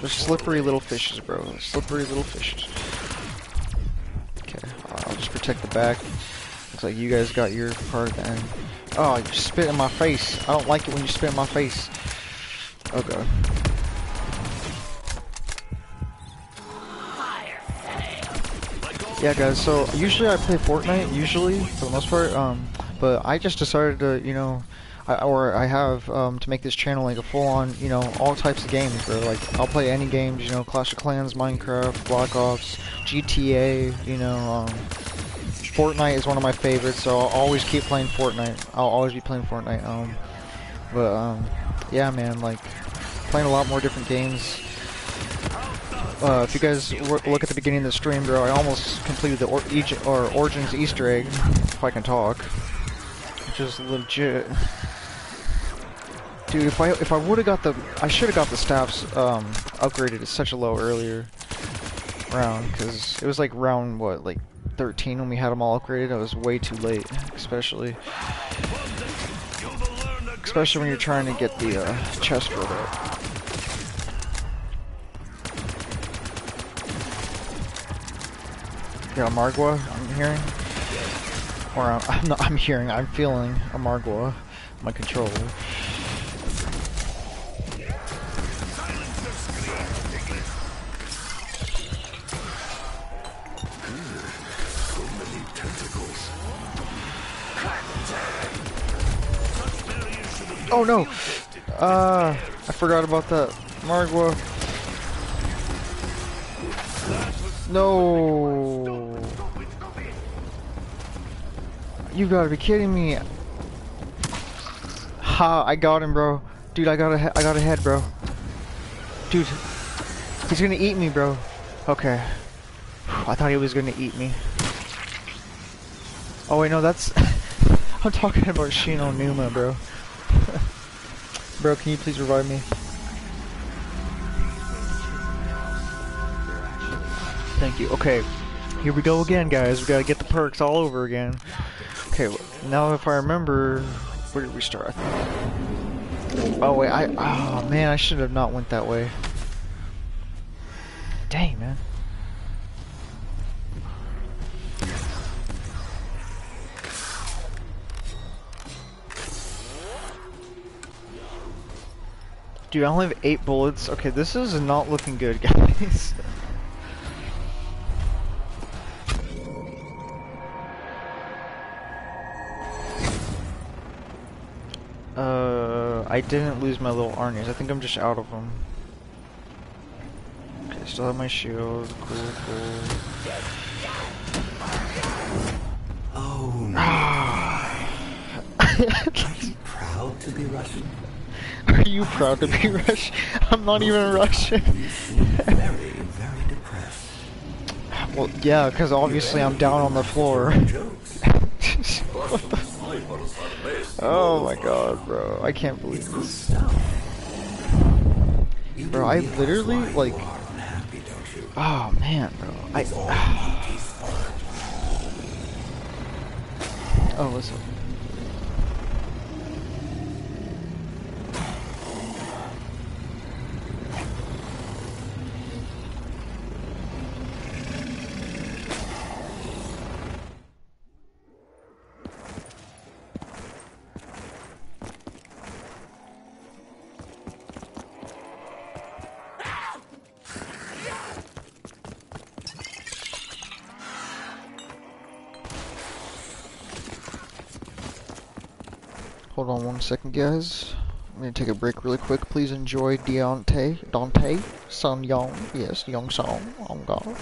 They're slippery little fishes, bro. Slippery little fishes. Protect the back. Looks like you guys got your part end. Oh, you spit in my face. I don't like it when you spit in my face. Okay. Yeah, guys. So usually I play Fortnite. Usually, for the most part. Um, but I just decided to, you know, I, or I have um, to make this channel like a full-on, you know, all types of games, bro. Like I'll play any games, you know, Clash of Clans, Minecraft, Black Ops, GTA, you know. Um, Fortnite is one of my favorites, so I'll always keep playing Fortnite. I'll always be playing Fortnite. Um, but um, yeah, man, like playing a lot more different games. Uh, if you guys look at the beginning of the stream, bro, I almost completed the or or Origins Easter egg, if I can talk, is legit. Dude, if I if I would have got the, I should have got the staffs um, upgraded at such a low earlier round, because it was like round what, like 13 when we had them all upgraded. It was way too late, especially especially when you're trying to get the uh, chest filled up. Yeah, Margwa, I'm hearing. Or I'm, I'm, not, I'm hearing, I'm feeling a Margwa, my controller. Oh no! Uh, I forgot about that. Margwa. No! You gotta be kidding me! Ha! I got him, bro. Dude, I got a I got a head, bro. Dude, he's gonna eat me, bro. Okay. I thought he was gonna eat me. Oh wait, no, that's. I'm talking about Shi No Numa, bro. Bro, can you please revive me? Thank you. Okay, here we go again, guys. We gotta get the perks all over again. Okay, now if I remember, where did we start? Oh wait, I oh man, I should have not went that way. Dang, man. Dude, I only have eight bullets. Okay, this is not looking good, guys. uh, I didn't lose my little Arnie's. I think I'm just out of them. Okay, still have my shield. Cool, cool. Oh my. Are you proud to be Russian? Are you proud to be Russian? I'm not even Russian. very, very depressed. Well, yeah, because obviously I'm down on the floor. oh my god, bro. I can't believe this. Bro, I literally, like... Oh, man, bro. I... Oh, what's up? Guys. I'm gonna take a break really quick. Please enjoy Deontay, Dante, Sun Young. Yes, Young Song. Oh God.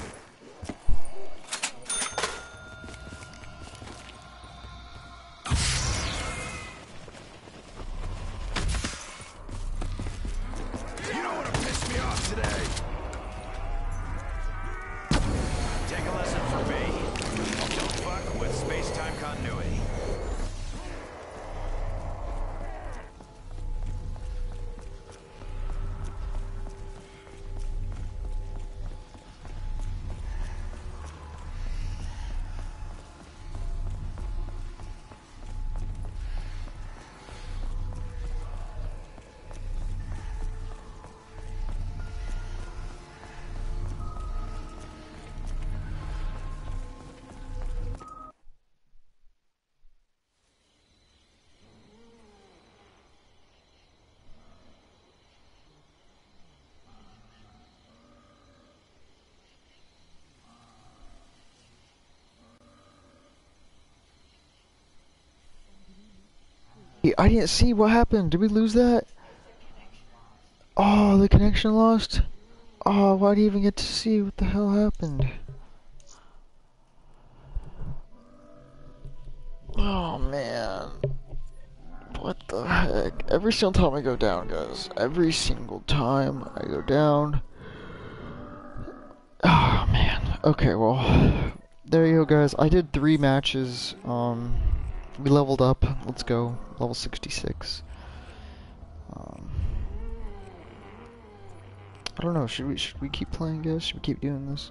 I didn't see what happened. Did we lose that? Oh, the connection lost? Oh, why do you even get to see what the hell happened? Oh, man. What the heck? Every single time I go down, guys. Every single time I go down. Oh, man. Okay, well. There you go, guys. I did three matches. Um, we leveled up. Let's go. Level 66. Um, I don't know. Should we should we keep playing, this? Should we keep doing this?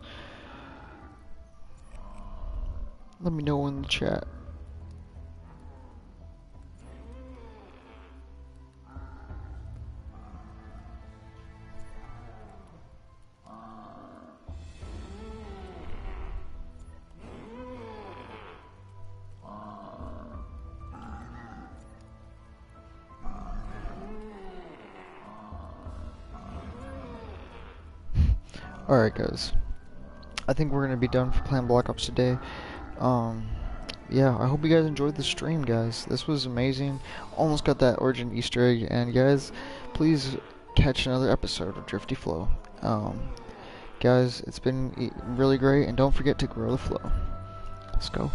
Let me know in the chat. Guys, I think we're gonna be done for playing Black Ops today. Um, yeah, I hope you guys enjoyed the stream guys. This was amazing. Almost got that Origin Easter egg, and guys, please catch another episode of DriftyFlo. Um, guys, it's been really great, and don't forget to grow the flow. Let's go.